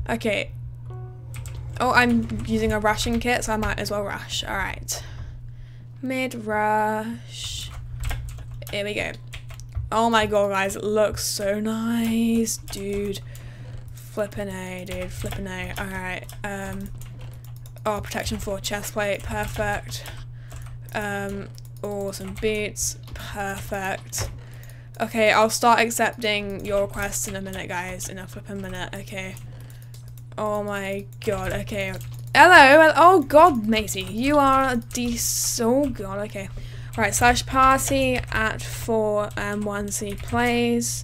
Okay. Oh, I'm using a rushing kit, so I might as well rush. Alright. Mid rush. Here we go. Oh my god, guys, it looks so nice, dude. Flipping A, dude, flipping A. Alright, um, oh, protection for chest plate, perfect. Um, awesome boots, perfect. Okay, I'll start accepting your requests in a minute, guys, in a flipping minute, okay. Oh my god, okay. Hello, oh god, matey, you are a decent, oh god, okay. Right, slash party at 4 and 1C plays.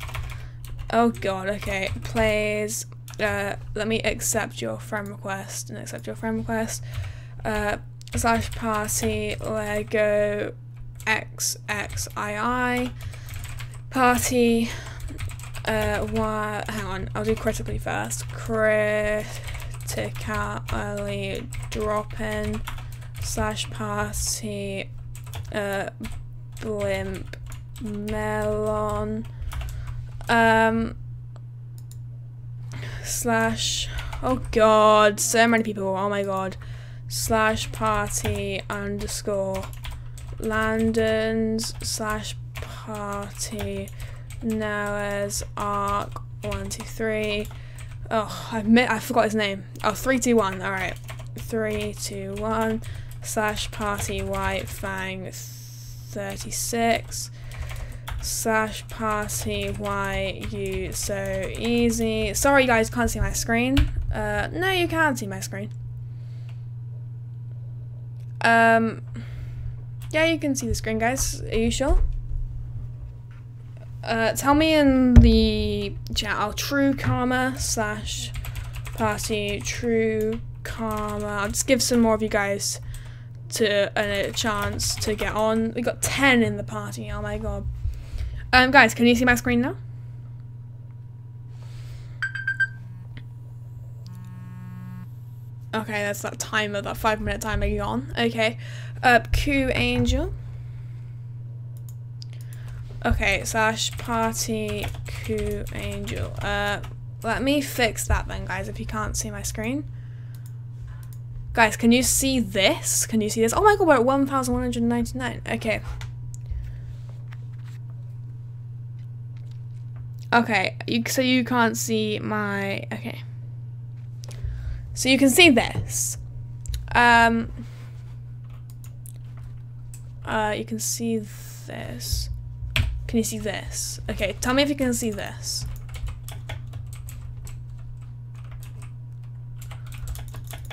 Oh god, okay. Plays. Uh, let me accept your friend request and accept your friend request. Uh, slash party Lego XXII. Party. Uh, why? Hang on, I'll do critically first. Critically dropping slash party uh, blimp melon um slash oh god so many people oh my god slash party underscore landons slash party noah's arc one two three. Oh i admit i forgot his name. Oh three two one. All right. Three two one slash party white fang 36 slash party why you so easy. Sorry you guys can't see my screen. Uh no you can't see my screen. Um yeah you can see the screen guys are you sure uh tell me in the chat oh, true karma slash party true karma i'll just give some more of you guys to a chance to get on. We got 10 in the party. Oh my god. Um, guys, can you see my screen now? Okay, that's that timer, that five minute timer gone. Okay. Uh, Q Angel. Okay, slash party Q Angel. Uh, let me fix that then, guys, if you can't see my screen. Guys, can you see this? Can you see this? Oh my god, we're at 1,199. Okay. Okay, you, so you can't see my... Okay. So you can see this. Um... Uh, you can see this. Can you see this? Okay, tell me if you can see this.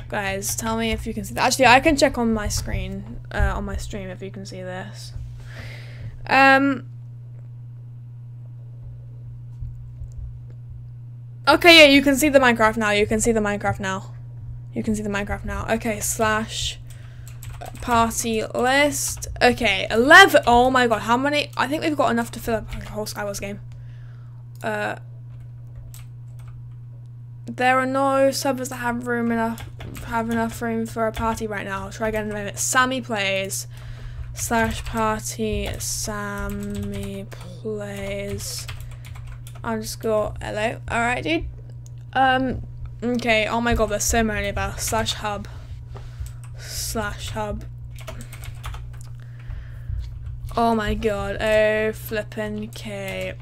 Guys, tell me if you can see that. Actually, I can check on my screen, uh, on my stream if you can see this. Um. Okay, yeah, you can see the Minecraft now. You can see the Minecraft now. You can see the Minecraft now. Okay, slash party list. Okay, 11. Oh my god, how many? I think we've got enough to fill up a whole Skywars game. Uh, there are no servers that have room enough have enough room for a party right now. I'll try again in a minute. Sammy plays slash party Sammy plays underscore hello. Alright dude. Um okay, oh my god, there's so many of us. Slash hub. Slash hub. Oh my god. Oh flippin' K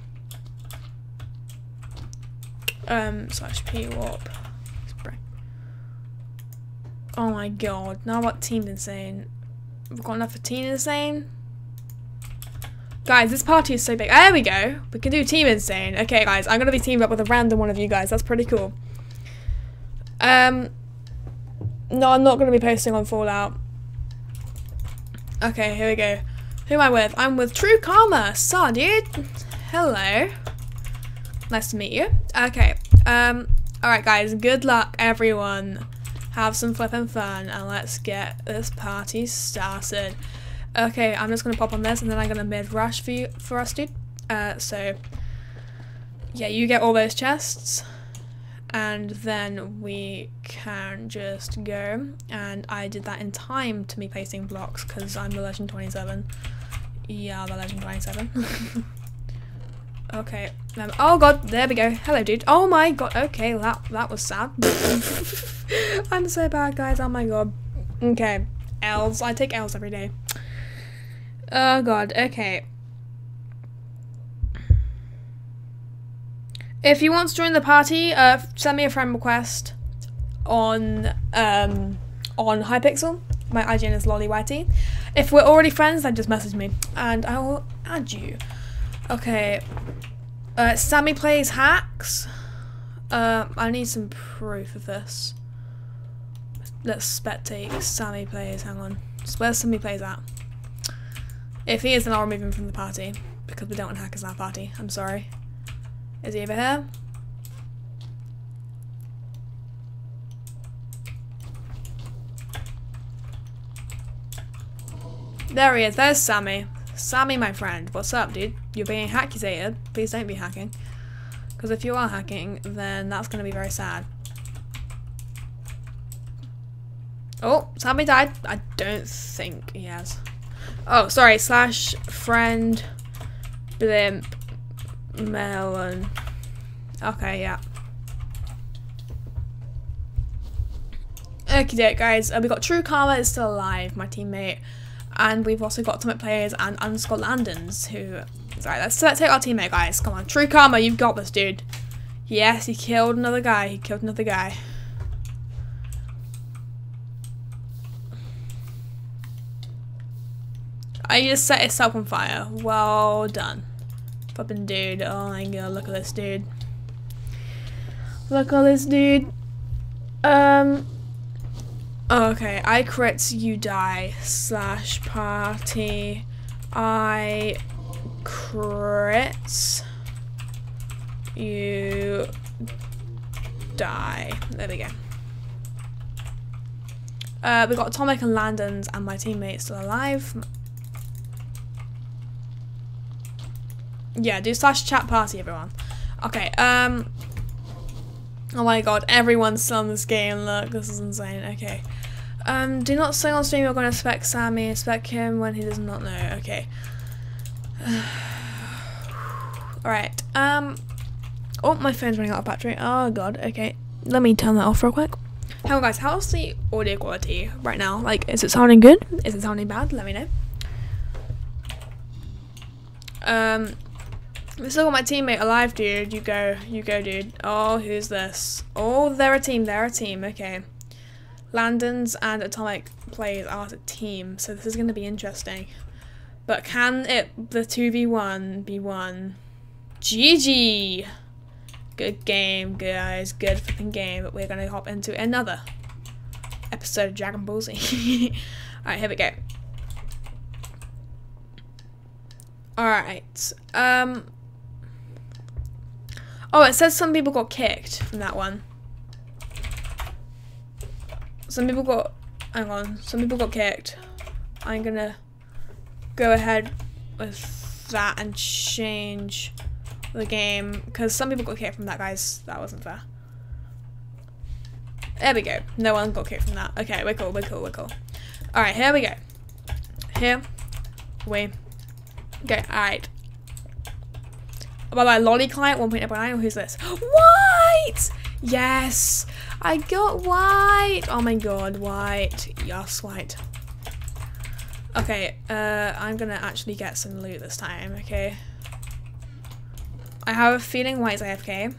um, slash p warp. Oh my god, now what team insane? We've got enough for team insane? Guys, this party is so big. There we go. We can do team insane. Okay, guys, I'm gonna be teamed up with a random one of you guys. That's pretty cool. Um, no, I'm not gonna be posting on Fallout. Okay, here we go. Who am I with? I'm with True Karma. Saw, dude. Hello. Nice to meet you. Okay. Um. All right, guys. Good luck, everyone. Have some flipping fun, and let's get this party started. Okay, I'm just gonna pop on this, and then I'm gonna mid rush for you for us, dude. Uh. So. Yeah, you get all those chests, and then we can just go. And I did that in time to me placing blocks because I'm the Legend 27. Yeah, the Legend 27. Okay. Um, oh god, there we go. Hello, dude. Oh my god. Okay, that that was sad. I'm so bad, guys. Oh my god. Okay. L's. I take L's every day. Oh god. Okay. If you want to join the party, uh, send me a friend request on um on Hypixel. My IGN is lollywhitey. If we're already friends, then just message me and I will add you. Okay. Uh, Sammy plays hacks. Uh, I need some proof of this. Let's spectate Sammy plays. Hang on. Where's Sammy plays at? If he is, then I'll remove him from the party because we don't want hackers in our party. I'm sorry. Is he over here? There he is. There's Sammy. Sammy, my friend. What's up, dude? You're being accusated. Please don't be hacking. Because if you are hacking, then that's going to be very sad. Oh, Sammy died. I don't think he has. Oh, sorry. Slash friend blimp melon. Okay, yeah. Okay, guys. Uh, we got True Karma is still alive, my teammate, and we've also got Ultimate Players and Underscore Landons who. Sorry, let's, let's take our teammate, guys. Come on, True Karma, you've got this, dude. Yes, he killed another guy. He killed another guy. I just set itself on fire. Well done. Fucking dude. Oh my god, look at this dude. Look at this dude. Um. Okay, I crit, you die. Slash party. I crit. You die. There we go. Uh, we got Atomic and Landons and my teammate still alive. Yeah, do slash chat party, everyone. Okay, um... Oh my god, everyone's still in this game. Look, this is insane. Okay. Um, do not say on stream you're going to spec Sammy. Spec him when he does not know. Okay. Alright, um... Oh, my phone's running out of battery. Oh god, okay. Let me turn that off real quick. Hello guys, how's the audio quality right now? Like, is it sounding good? Is it sounding bad? Let me know. Um, we still got my teammate alive, dude. You go, you go, dude. Oh, who's this? Oh, they're a team. They're a team. Okay. Landons and Atomic Plays are a team, so this is going to be interesting. But can it, the 2v1, be won? GG! Good game, guys. Good fucking game. But we're going to hop into another episode of Dragon Ball Z. Alright, here we go. Alright. Um, Oh, it says some people got kicked from that one. Some people got, hang on, some people got kicked. I'm gonna go ahead with that and change the game because some people got kicked from that, guys. That wasn't fair. There we go. No one got kicked from that. Okay, we're cool, we're cool, we're cool. Alright, here we go. Here we go. Alright. By the Lolly Client 1.9, who's this? White! Yes! I got white! Oh my god, white. Yes, white. Okay, uh, I'm gonna actually get some loot this time, okay? I have a feeling white's AFK.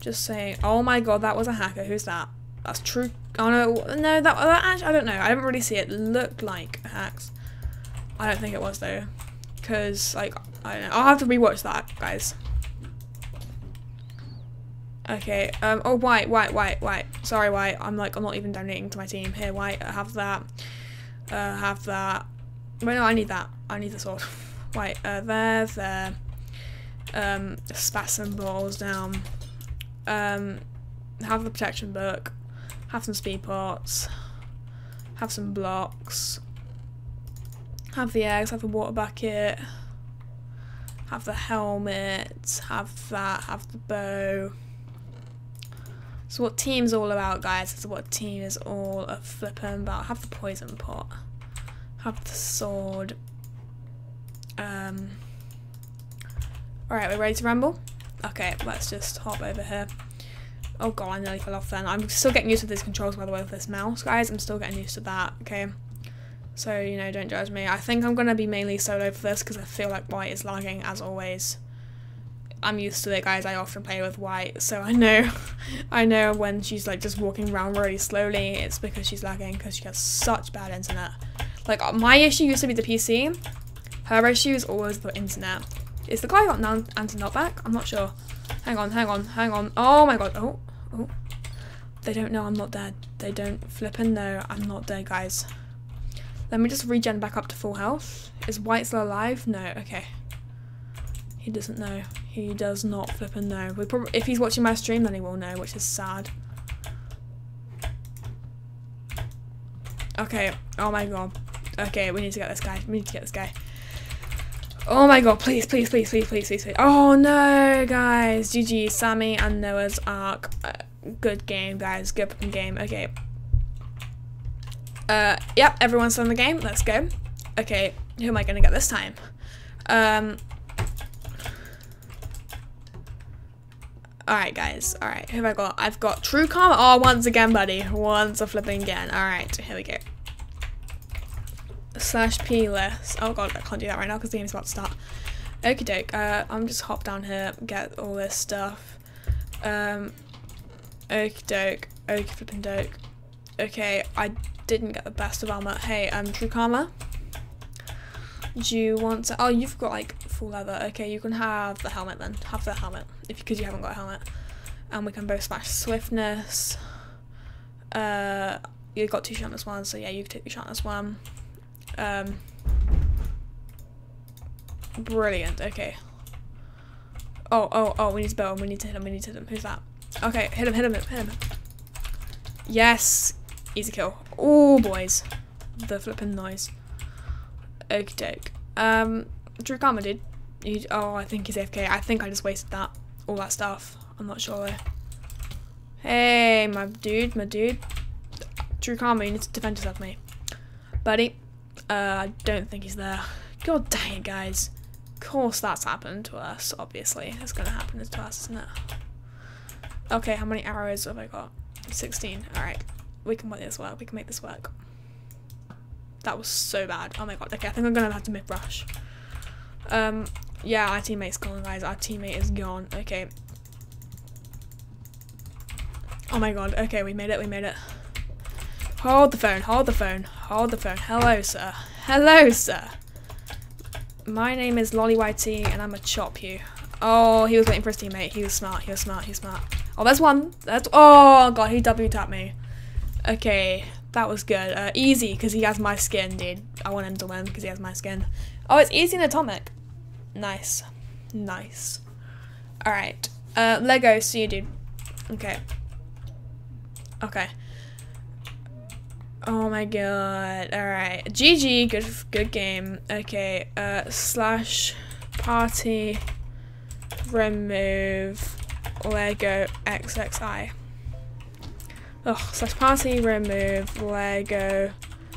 Just saying. Oh my god, that was a hacker. Who's that? That's true. Oh no, no, that, that actually, I don't know. I didn't really see it. looked like hacks. I don't think it was though. Because, like. I'll have to rewatch that, guys. Okay, um, oh, white, white, white, white. Sorry, white. I'm like, I'm not even donating to my team. Here, white, I have that. Uh, have that. Wait, no, I need that. I need the sword. white, uh, there, there. Um, spasm balls down. Um, have the protection book. Have some speed pots. Have some blocks. Have the eggs, have the water bucket have the helmet, have that, have the bow. So what team's all about, guys. Is what team is all a flipping about. Have the poison pot. Have the sword. Um. Alright, we're ready to rumble? Okay, let's just hop over here. Oh god, I nearly fell off then. I'm still getting used to these controls, by the way, with this mouse, guys. I'm still getting used to that, okay? So, you know, don't judge me. I think I'm going to be mainly solo for this because I feel like white is lagging as always. I'm used to it, guys. I often play with white, so I know, I know when she's like just walking around really slowly, it's because she's lagging because she has such bad internet. Like uh, my issue used to be the PC. Her issue is always the internet. Is the guy got anti-knockback? I'm not sure. Hang on, hang on, hang on. Oh my god. Oh, oh. They don't know I'm not dead. They don't flipping know I'm not dead, guys. Let me just regen back up to full health. Is White still alive? No, okay. He doesn't know. He does not flipping know. We probably, if he's watching my stream, then he will know, which is sad. Okay. Oh my god. Okay, we need to get this guy. We need to get this guy. Oh my god, please, please, please, please, please, please, please. Oh no, guys. GG, Sammy and Noah's Ark. Uh, good game, guys. Good game. Okay. Uh, yep, everyone's in the game. Let's go. Okay, who am I going to get this time? Um, Alright, guys. Alright, who have I got? I've got True Karma. Oh, once again, buddy. Once a flipping again. Alright, here we go. Slash P list. Oh god, I can't do that right now because the game's about to start. Okie doke. Uh, I'm just hop down here, get all this stuff. Um, okie doke. Okie flipping doke. Okay, I didn't get the best of armor. Hey, um, True Karma. Do you want to? Oh, you've got like full leather. Okay, you can have the helmet then. Have the helmet if because you haven't got a helmet. And we can both smash swiftness. Uh, you got two sharpness one, so yeah, you can take the sharpness one. Um, brilliant. Okay. Oh, oh, oh, we need to bow him. We need to hit him. We need to hit him. Who's that? Okay, hit him, hit him, hit him. Yes. Easy kill. Oh, boys. The flipping noise. Okie doke. Um, True Karma, dude. You, oh, I think he's AFK. I think I just wasted that. All that stuff. I'm not sure. Hey, my dude, my dude. True Karma, you need to defend yourself, mate. Buddy. Uh, I don't think he's there. God dang it, guys. Of course that's happened to us, obviously. It's gonna happen to us, isn't it? Okay, how many arrows have I got? 16. Alright. We can make this work. We can make this work. That was so bad. Oh my god. Okay, I think I'm gonna have to make rush. Um, yeah, our teammate's gone, guys. Our teammate is gone. Okay. Oh my god. Okay, we made it. We made it. Hold the phone. Hold the phone. Hold the phone. Hello, sir. Hello, sir. My name is Lolly YT, and I'm a chop you. Oh, he was waiting for his teammate. He was smart. He was smart. He's smart. Oh, there's one. That's. Oh god, he W tapped me. Okay, that was good. Uh, easy, because he has my skin, dude. I want him to win, because he has my skin. Oh, it's easy and atomic. Nice. Nice. Alright. Uh, Lego, see you, dude. Okay. Okay. Oh my god. Alright. GG, good good game. Okay. Uh, slash party remove Lego XXI. Oh, slash party remove Lego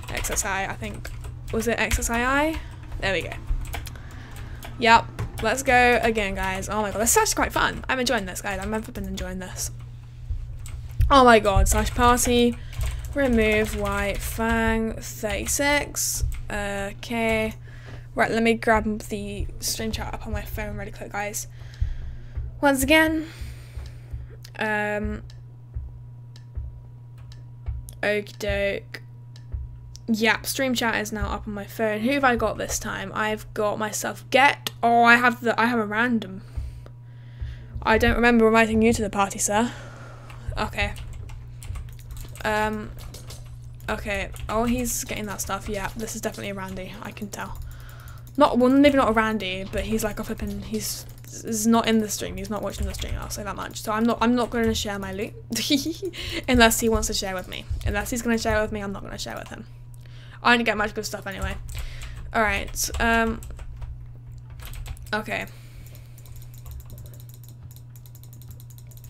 XSI, I think. Was it XXII? There we go. Yep, let's go again, guys. Oh my god, this is actually quite fun. I'm enjoying this, guys. I've never been enjoying this. Oh my god, slash party remove white fang 36. Okay. Right, let me grab the stream chat up on my phone really quick, guys. Once again, um, okie doke. Yep, stream chat is now up on my phone. Who have I got this time? I've got myself get. Oh, I have the. I have a random. I don't remember inviting you to the party, sir. Okay. Um. Okay. Oh, he's getting that stuff. Yeah, this is definitely a Randy. I can tell. Not well, maybe not a Randy, but he's like a flipping. He's is not in the stream. He's not watching the stream. I'll say that much. So I'm not. I'm not going to share my loot unless he wants to share with me. Unless he's going to share with me, I'm not going to share with him. I didn't get much good stuff anyway. Alright, um... Okay.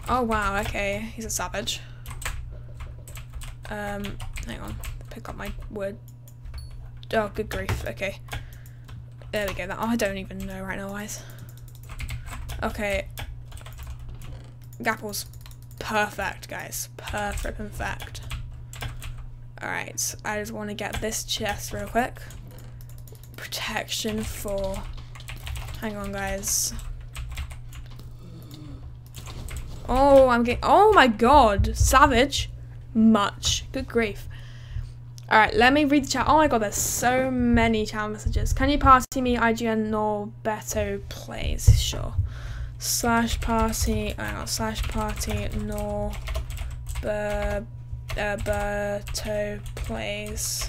Oh wow, okay, he's a savage. Um, hang on, pick up my wood. Oh, good grief, okay. There we go, that, oh, I don't even know right now, guys. Okay. Gapple's perfect, guys. Perfect, perfect. Alright, I just want to get this chest real quick. Protection for... Hang on, guys. Oh, I'm getting... Oh my god! Savage! Much. Good grief. Alright, let me read the chat. Oh my god, there's so many chat messages. Can you party me IGN Norberto please? Sure. Slash party... On, slash party Norberto Alberto plays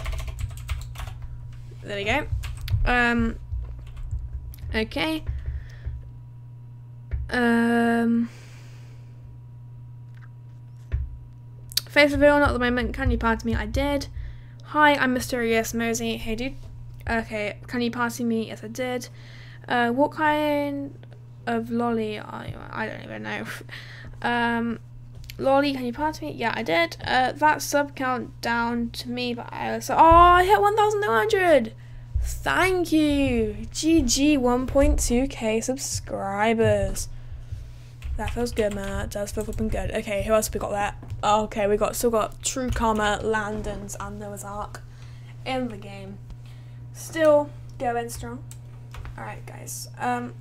There we go. Um. Okay. Um. Face reveal, not at the moment. Can you party me? I did. Hi, I'm Mysterious Mosey. Hey, dude. Okay, can you party me? Yes, I did. Uh, what kind of lolly you? I don't even know. um, lolly, can you party me? Yeah, I did. Uh, that sub count down to me, but I also. Oh, I hit 1,200! Thank you! GG 1.2k subscribers. That feels good, man. Does feel flipping good. Okay, who else have we got there? Oh, okay, we got still got True Karma, Landons, and Noah's Ark in the game. Still going strong. Alright, guys. Um.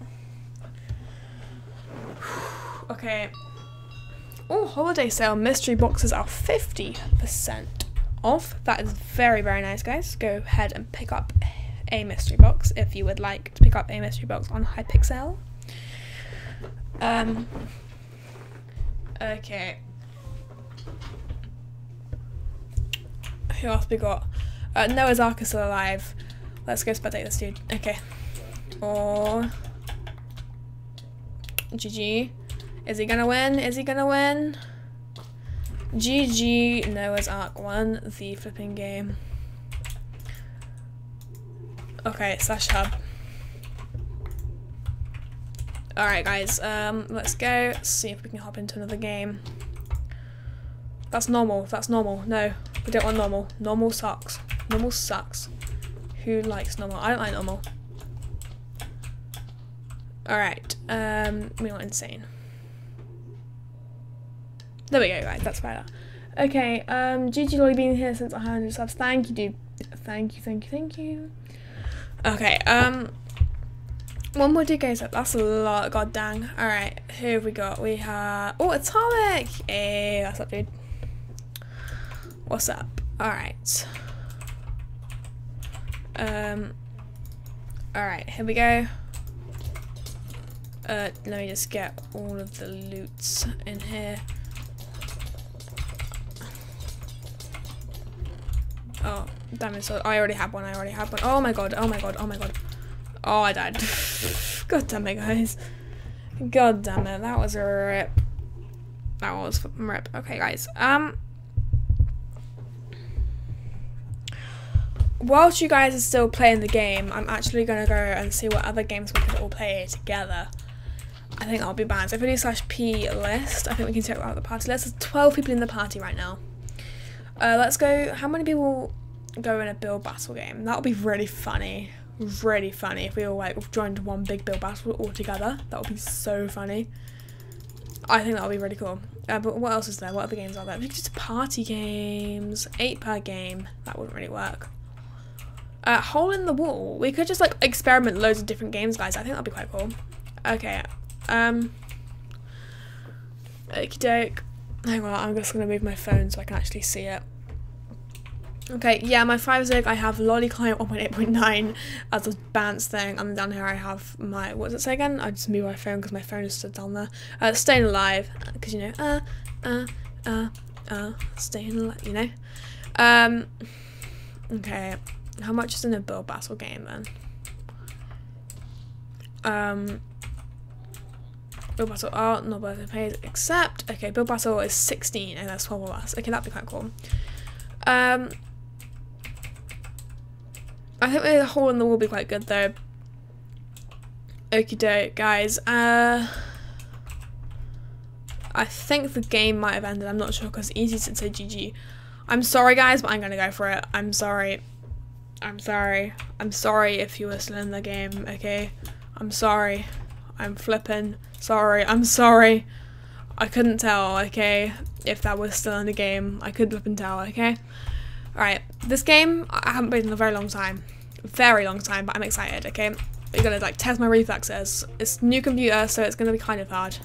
Okay. Oh, holiday sale. Mystery boxes are 50% off. That is very, very nice, guys. Go ahead and pick up a mystery box if you would like to pick up a mystery box on Hypixel. Um. Okay. Who else we got? Uh, Noah's Ark is still alive. Let's go spectate this dude. Okay. Or GG. Is he gonna win? Is he gonna win? GG Noah's Ark won the flipping game. Okay, slash hub. Alright guys, um, let's go see if we can hop into another game. That's normal, that's normal. No, we don't want normal. Normal sucks. Normal sucks. Who likes normal? I don't like normal. Alright, um, we want insane. There we go, guys, that's better. Okay, um, GG Lolly been here since 100 subs. Thank you, dude. Thank you, thank you, thank you. Okay, um, one more DK up. That's a lot. God dang. Alright, who have we got? We have. Oh, Atomic! Hey, what's up, dude? What's up? Alright. Um. Alright, here we go. Uh, let me just get all of the loots in here. Oh, damn it. So I already have one. I already have one. Oh my god. Oh my god. Oh my god. Oh, I died. god damn it, guys. God damn it. That was a rip. That was a rip. Okay, guys. Um. Whilst you guys are still playing the game, I'm actually going to go and see what other games we could all play together. I think I'll be banned. So if we do slash P list, I think we can check out the party list. There's 12 people in the party right now. Uh, let's go. How many people go in a build battle game? That'll be really funny. Really funny if we all like joined one big build battle all together. That would be so funny. I think that would be really cool. Uh, but what else is there? What other games are there? Just party games. Eight per game. That wouldn't really work. Uh, hole in the wall. We could just like experiment loads of different games, guys. I think that'd be quite cool. Okay. Um. Okie doke. Hang on, I'm just gonna move my phone so I can actually see it. Okay, yeah, my 5zig, I have Lolly Client 1.8.9 as a bounce thing, and down here I have my, what does it say again? I just move my phone because my phone is still down there. Uh, staying alive, because you know, uh, uh, uh, uh, staying alive, you know? Um, okay, how much is in a build battle game then? Um, build battle art, no birthday pays, except, okay, build battle is 16 and that's 12 of us. Okay, that'd be quite cool. Um, I think the hole in the wall will be quite good though. Okie doke, guys. Uh, I think the game might have ended. I'm not sure because easy to say GG. I'm sorry, guys, but I'm gonna go for it. I'm sorry. I'm sorry. I'm sorry if you were still in the game. Okay. I'm sorry. I'm flipping. Sorry. I'm sorry. I couldn't tell. Okay, if that was still in the game, I could flip and tell. Okay. Alright, this game I haven't played in a very long time. Very long time, but I'm excited, okay? We're gonna like test my reflexes. It's new computer, so it's gonna be kind of hard.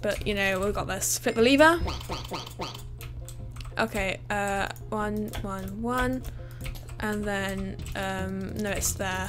But you know, we've got this. Flip the lever. Okay, uh one, one, one. And then um no it's there.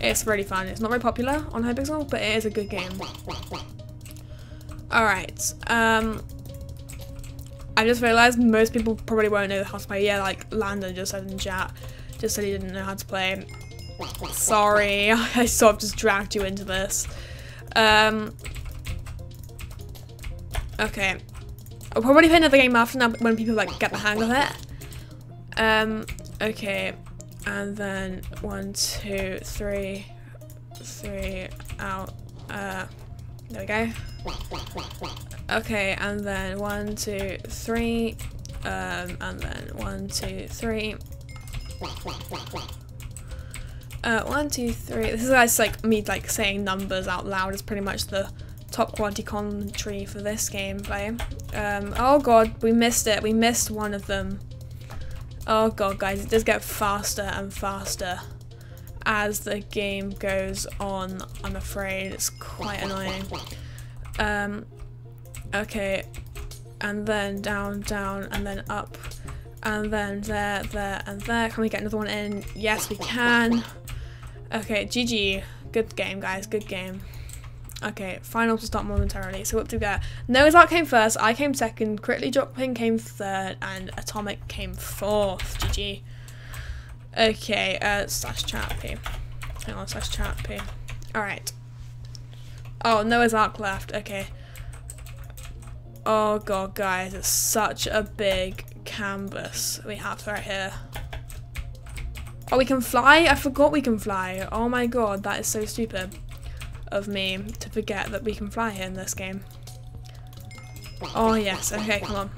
It's really fun. It's not very popular on Hypixel, but it is a good game. Alright, um, I just realised most people probably won't know how to play. Yeah, like Landon just said in chat, just said he didn't know how to play. Sorry, I sort of just dragged you into this. Um, okay, I'll probably play another game after now when people like get the hang of it. Um, okay, and then one, two, three, three out. Uh, there we go. Okay, and then one, two, three, um, and then one, two, three. Uh, one, two, three. This is guys like me like saying numbers out loud. Is pretty much the top quality commentary for this gameplay. Um, oh god, we missed it. We missed one of them. Oh god, guys, it does get faster and faster as the game goes on. I'm afraid it's quite annoying. Um, okay, and then down, down, and then up, and then there, there, and there. Can we get another one in? Yes, we can. Okay, GG. Good game, guys. Good game. Okay, final to start momentarily. So what do we get? Noah's Ark came first, I came second, Critically Dropping came third, and Atomic came fourth. GG. Okay, uh, slash chat P. Hang on, slash chat P. Alright. Oh, Noah's Ark left. Okay. Oh god, guys, it's such a big canvas we have right here. Oh, we can fly? I forgot we can fly. Oh my god, that is so stupid of me to forget that we can fly here in this game. Oh yes, okay, come on.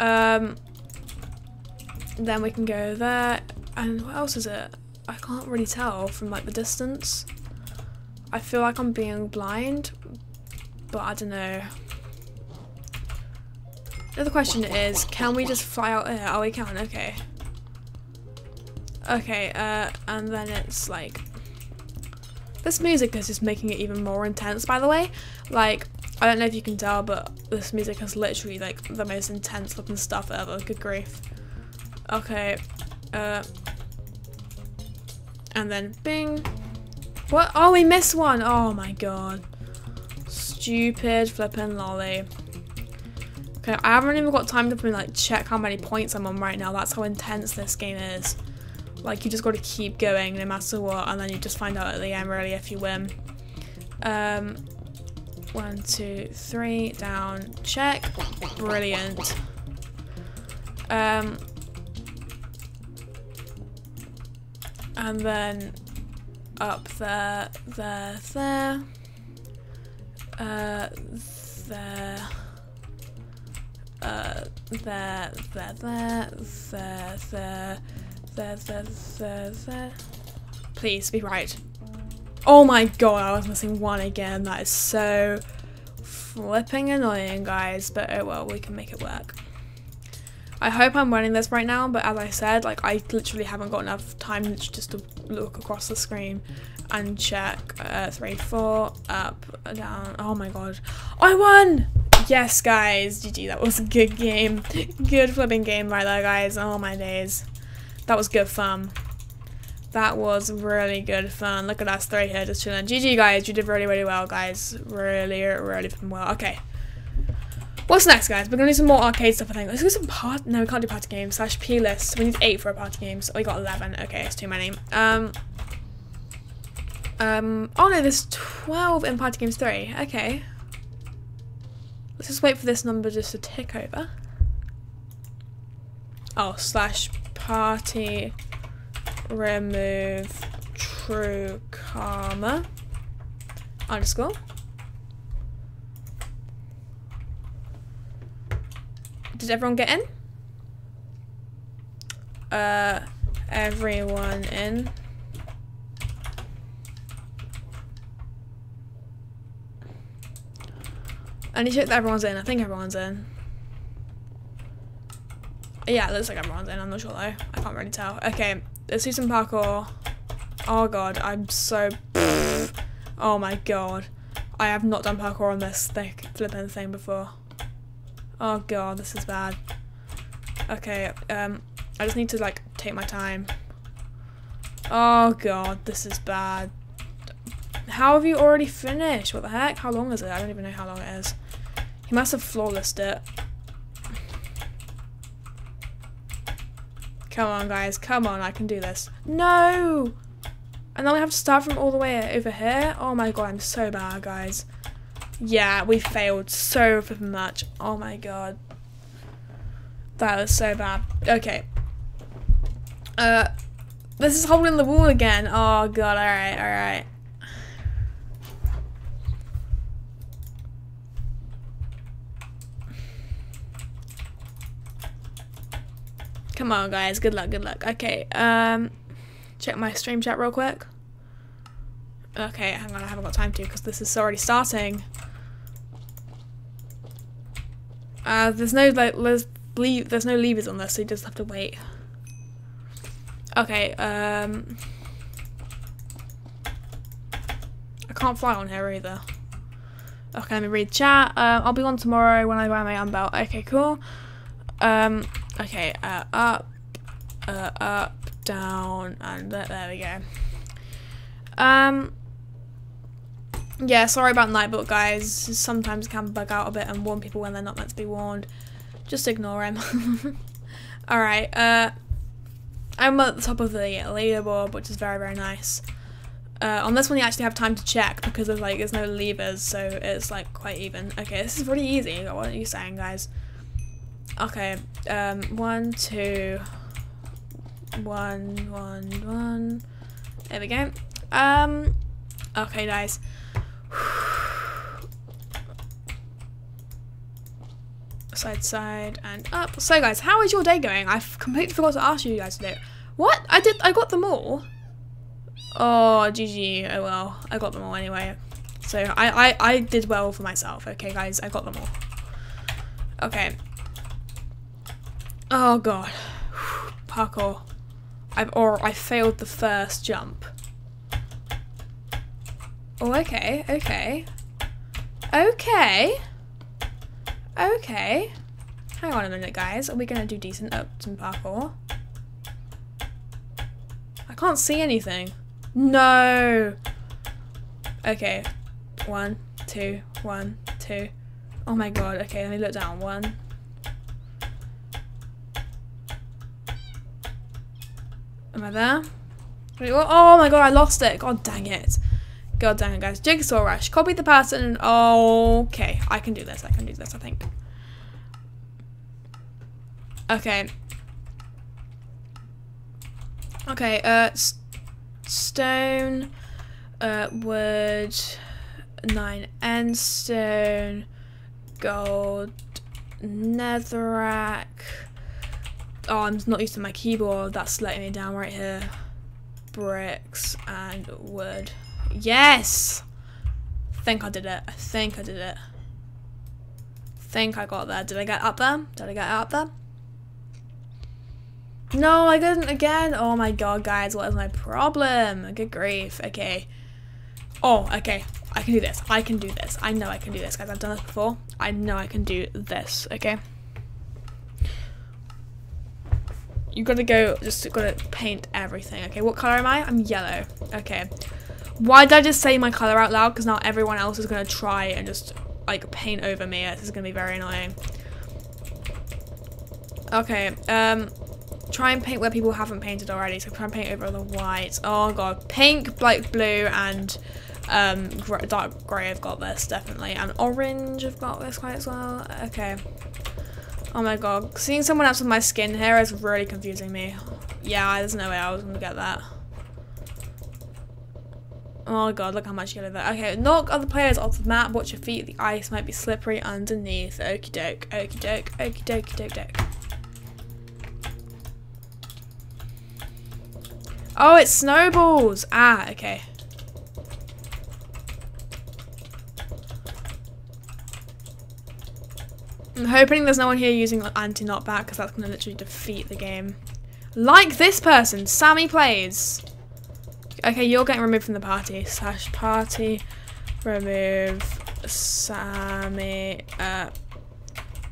Um, then we can go there, and what else is it? I can't really tell from like the distance. I feel like I'm being blind, but I don't know. The other question is, can we just fly out here? Oh, we can, okay. Okay, uh, and then it's like this music is just making it even more intense, by the way. Like, I don't know if you can tell, but this music is literally, like, the most intense looking stuff ever. Good grief. Okay. Uh, and then, bing. What? Oh, we missed one. Oh, my God. Stupid flipping lolly. Okay, I haven't even got time to, like, check how many points I'm on right now. That's how intense this game is. Like, you just got to keep going no matter what, and then you just find out at the end, really, if you win. Um, one, two, three, down, check. Brilliant. Um, and then up there, there, there. Uh, there. Uh, there, there, there, there, there Please be right. Oh my god, I was missing one again. That is so flipping annoying, guys. But oh well, we can make it work. I hope I'm running this right now, but as I said, like I literally haven't got enough time just to look across the screen and check. Uh, three, four, up, down. Oh my god, I won! Yes, guys, GG. That was a good game. Good flipping game right there, guys. Oh my days. That was good fun. That was really good fun. Look at us three here just chilling. GG guys, you did really, really well, guys. Really, really well. Okay. What's next, guys? We're gonna do some more arcade stuff, I think. Let's do some part. No, we can't do party games. Slash P list. We need eight for a party game. So we got eleven. Okay, it's too many. Um. Um. Oh no, there's twelve in party games three. Okay. Let's just wait for this number just to tick over. Oh, slash party remove true karma. Underscore. Did everyone get in? Uh everyone in. I need to check that everyone's in. I think everyone's in Yeah, it looks like I'm everyone's in. I'm not sure though. I can't really tell. Okay, let's do some parkour. Oh god, I'm so. Oh my god, I have not done parkour on this thick flipping thing before. Oh god, this is bad. Okay, um, I just need to like take my time. Oh god, this is bad. How have you already finished? What the heck? How long is it? I don't even know how long it is. He must have flawlessed it. Come on, guys. Come on. I can do this. No! And then we have to start from all the way over here. Oh my god, I'm so bad, guys. Yeah, we failed so much. Oh my god. That was so bad. Okay. Uh, this is hole in the wall again. Oh god, alright, alright. Come on, guys. Good luck, good luck. Okay, um, check my stream chat real quick. Okay, hang on, I haven't got time to because this is already starting. Uh, there's no like, there's, leave, there's no levers on this, so you just have to wait. Okay, um, I can't fly on here either. Okay, let me read chat. Um, I'll be on tomorrow when I wear my arm belt. Okay, cool. Um, okay, uh, up, uh, up, down, and there, there we go. Um, yeah, sorry about Nightbot, guys. Sometimes can bug out a bit and warn people when they're not meant to be warned. Just ignore him. Alright, uh, I'm at the top of the leaderboard, which is very, very nice. Uh, on this one, you actually have time to check because there's like there's no levers, so it's like quite even. Okay, this is really easy. What are you saying, guys? Okay, um, one, two, one, one, one. There we go. Um, okay, guys. Side, side, and up. So, guys, how is your day going? I've completely forgot to ask you guys today. What? I did. I got them all. Oh, GG. Oh well, I got them all anyway. So I, I, I did well for myself. Okay, guys, I got them all. Okay. Oh god. Parkour. I've or I failed the first jump. Oh, okay, okay. Okay. Okay. Hang on a minute, guys. Are we gonna do decent up some parkour? I can't see anything. No. Okay. One, two, one, two. Oh my god. Okay, let me look down. One. Am I there? Oh my god, I lost it. God dang it. God dang it, guys. Jigsaw Rush. Copy the pattern. Okay, I can do this. I can do this, I think. Okay. Okay, uh, stone, uh, wood, nine end stone, gold, netherrack. Oh, I'm not used to my keyboard. That's letting me down right here. Bricks and wood. Yes! Think I did it. I think I did it. think I got there. Did I get up there? Did I get up there? No, I didn't again. Oh my god, guys, what is my problem? Good grief. Okay. Oh, okay. I can do this. I can do this. I know I can do this, guys. I've done this before. I know I can do this, okay? You gotta go, just gotta paint everything. Okay, what color am I? I'm yellow. Okay. Why did I just say my color out loud? Because now everyone else is gonna try and just, like, paint over me. This is gonna be very annoying. Okay, um, try and paint where people haven't painted already. So try and paint over the white. Oh god, pink, like blue, and um, dark grey. I've got this definitely, and orange. I've got this quite as well. Okay. Oh my god, seeing someone else with my skin here is really confusing me. Yeah, there's no way I was gonna get that. Oh god, look how much yellow there. Okay, knock other players off the map. Watch your feet. The ice might be slippery underneath. Okie doke, okie doke, okie doke, doke, doke. Oh, it snowballs. Ah, okay. I'm hoping there's no one here using anti-knockback because that's going to literally defeat the game. Like this person, Sammy plays. Okay, you're getting removed from the party. Slash party, remove Sammy. Uh,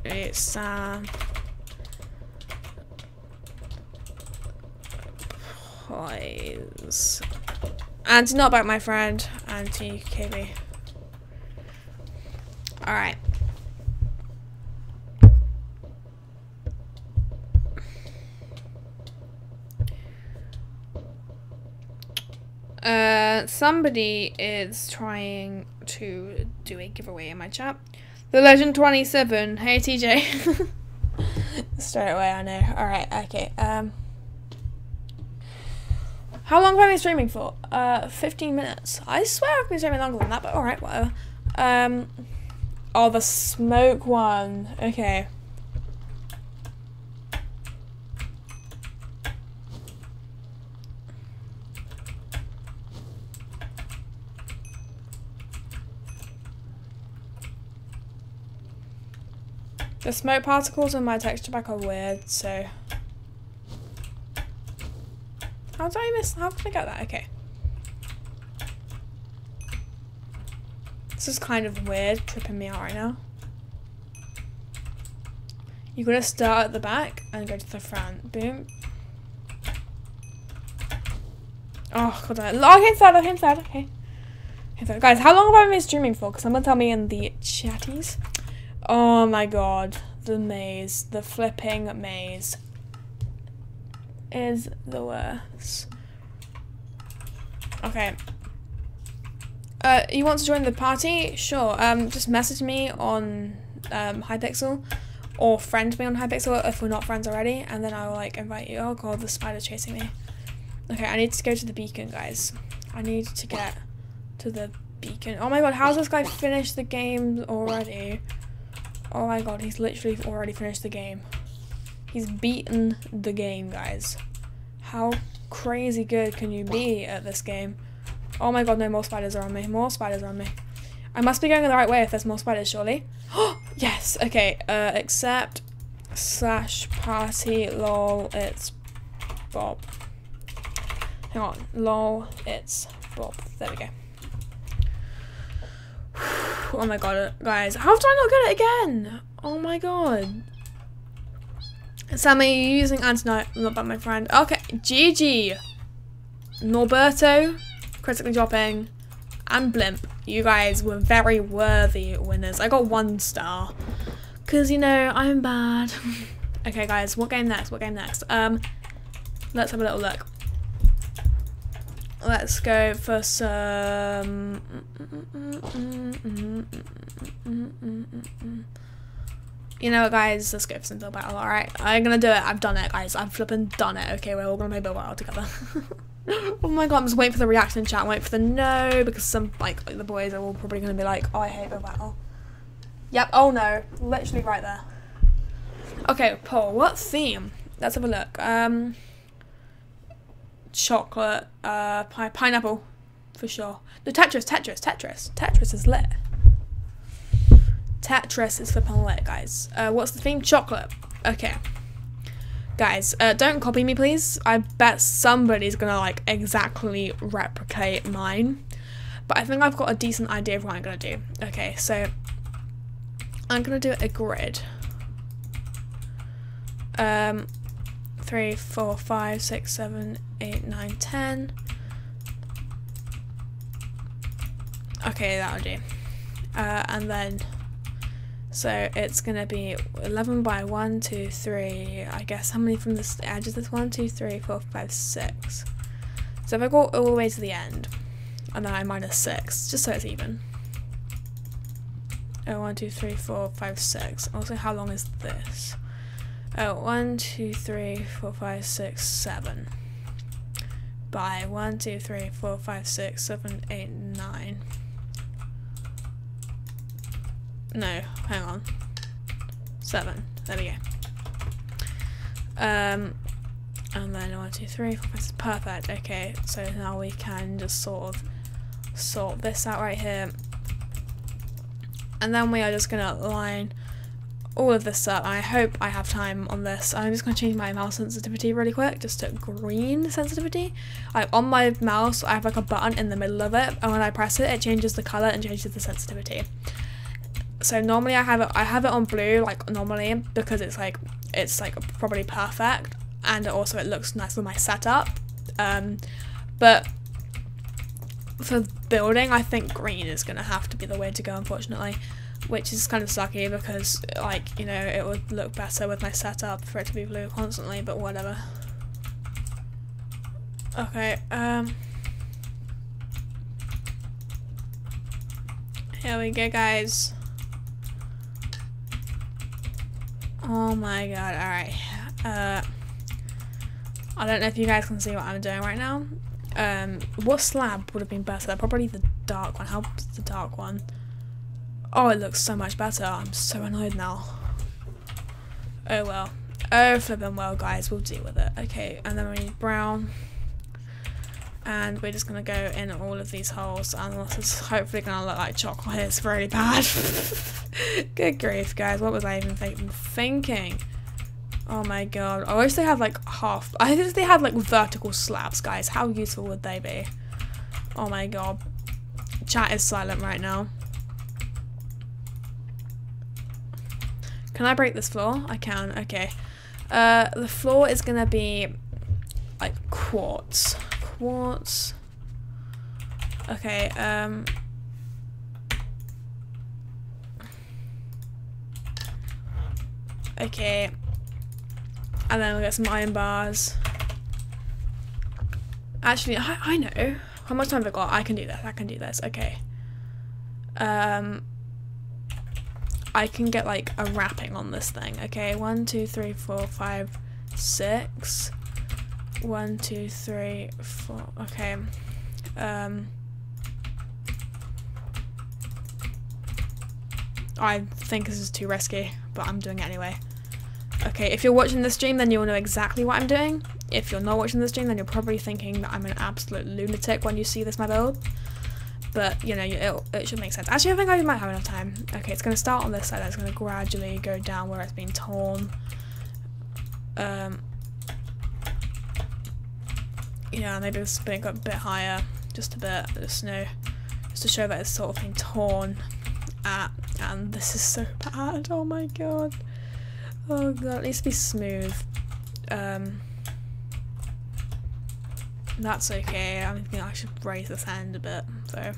it's Sam. Plays. Anti-knockback, my friend. Anti-KB. Alright. Uh, somebody is trying to do a giveaway in my chat. The Legend 27. Hey, TJ. Straight away, I know. Alright, okay. Um, how long have I been streaming for? Uh, 15 minutes. I swear I've been streaming longer than that, but alright, whatever. Um, oh, the smoke one. Okay. The smoke particles in my texture pack are weird, so... How did I miss- how did I get that? Okay. This is kind of weird, tripping me out right now. You gotta start at the back and go to the front. Boom. Oh, god, I log inside, log inside, okay. Guys, how long have I been streaming for? Because someone tell me in the chatties. Oh my god, the maze, the flipping maze is the worst. Okay. Uh, you want to join the party? Sure. Um, just message me on um, Hypixel or friend me on Hypixel if we're not friends already, and then I will like invite you. Oh god, the spider's chasing me. Okay, I need to go to the beacon, guys. I need to get to the beacon. Oh my god, how's this guy finished the game already? Oh my god, he's literally already finished the game. He's beaten the game, guys. How crazy good can you be at this game? Oh my god, no more spiders are on me. More spiders are on me. I must be going the right way if there's more spiders, surely. yes, okay. Uh, accept slash party lol it's Bob. Hang on. Lol it's Bob. There we go. Oh my god, guys. How did I not get it again? Oh my god. Sammy, you're using anti not bad, my friend. Okay, GG. Norberto, critically dropping, and Blimp. You guys were very worthy winners. I got one star. Because, you know, I'm bad. okay, guys, what game next? What game next? Um, Let's have a little look. Let's go for some... You know what, guys? Let's go for some Battle, alright? I'm gonna do it. I've done it, guys. I've flipping done it. Okay, we're all gonna play Build Battle together. oh my god, I'm just waiting for the reaction chat. Wait for the no, because some, like, the boys are all probably gonna be like, oh, I hate Battle. Yep, oh no. Literally right there. Okay, Paul, what theme? Let's have a look. Um chocolate, uh, pi pineapple, for sure. No, Tetris, Tetris, Tetris. Tetris is lit. Tetris is flipping lit, guys. Uh, what's the theme? Chocolate. Okay. Guys, uh, don't copy me, please. I bet somebody's gonna, like, exactly replicate mine. But I think I've got a decent idea of what I'm gonna do. Okay, so I'm gonna do a grid. Um, three, four, five, six, seven, eight, nine, ten. Okay, that'll do. Uh, and then, so it's gonna be 11 by 1, 2, 3, I guess, how many from the edge is this? 1, 2, 3, 4, 5, 6. So if I go all the way to the end, and then I minus 6, just so it's even. Oh, 1, 2, 3, 4, 5, 6. Also, how long is this? Oh, one, two, three, four, five, six, seven. By one, two, three, four, five, six, seven, eight, nine. No, hang on. Seven. There we go. Um, and then one, two, three, four, five, six. Perfect. Okay, so now we can just sort of sort this out right here. And then we are just gonna line all of this up. I hope I have time on this. I'm just going to change my mouse sensitivity really quick, just to green sensitivity. Like on my mouse, I have like a button in the middle of it, and when I press it, it changes the color and changes the sensitivity. So normally I have it, I have it on blue, like normally, because it's like it's like probably perfect, and also it looks nice with my setup. Um, but for building, I think green is gonna have to be the way to go, unfortunately which is kind of sucky because like you know it would look better with my setup for it to be blue constantly but whatever. Okay um here we go guys. Oh my god alright uh I don't know if you guys can see what I'm doing right now. Um what slab would have been better. Probably the dark one. How's the dark one Oh, it looks so much better. I'm so annoyed now. Oh well. Oh, flipping well, guys. We'll deal with it. Okay, and then we need brown. And we're just going to go in all of these holes. And this is hopefully going to look like chocolate. It's really bad. Good grief, guys. What was I even thinking? Oh my god. I wish they had like half. I think they had like vertical slabs, guys. How useful would they be? Oh my god. Chat is silent right now. Can I break this floor? I can, okay. Uh, the floor is gonna be like quartz. Quartz. Okay, um. Okay. And then we'll get some iron bars. Actually, I, I know. How much time have I got? I can do this. I can do this. Okay. Um, I can get like a wrapping on this thing. Okay, one, two, three, four, five, six. One, two, three, four. Okay. Um. I think this is too risky, but I'm doing it anyway. Okay, if you're watching this stream, then you'll know exactly what I'm doing. If you're not watching this stream, then you're probably thinking that I'm an absolute lunatic when you see this my build but you know it, should make sense actually I think I might have enough time okay it's going to start on this side it's going to gradually go down where it's been torn um yeah maybe it's been a bit higher just a bit the snow just to show that it's sort of been torn at and this is so bad oh my god oh god it needs to be smooth um that's okay. I think I should raise this hand a bit. So,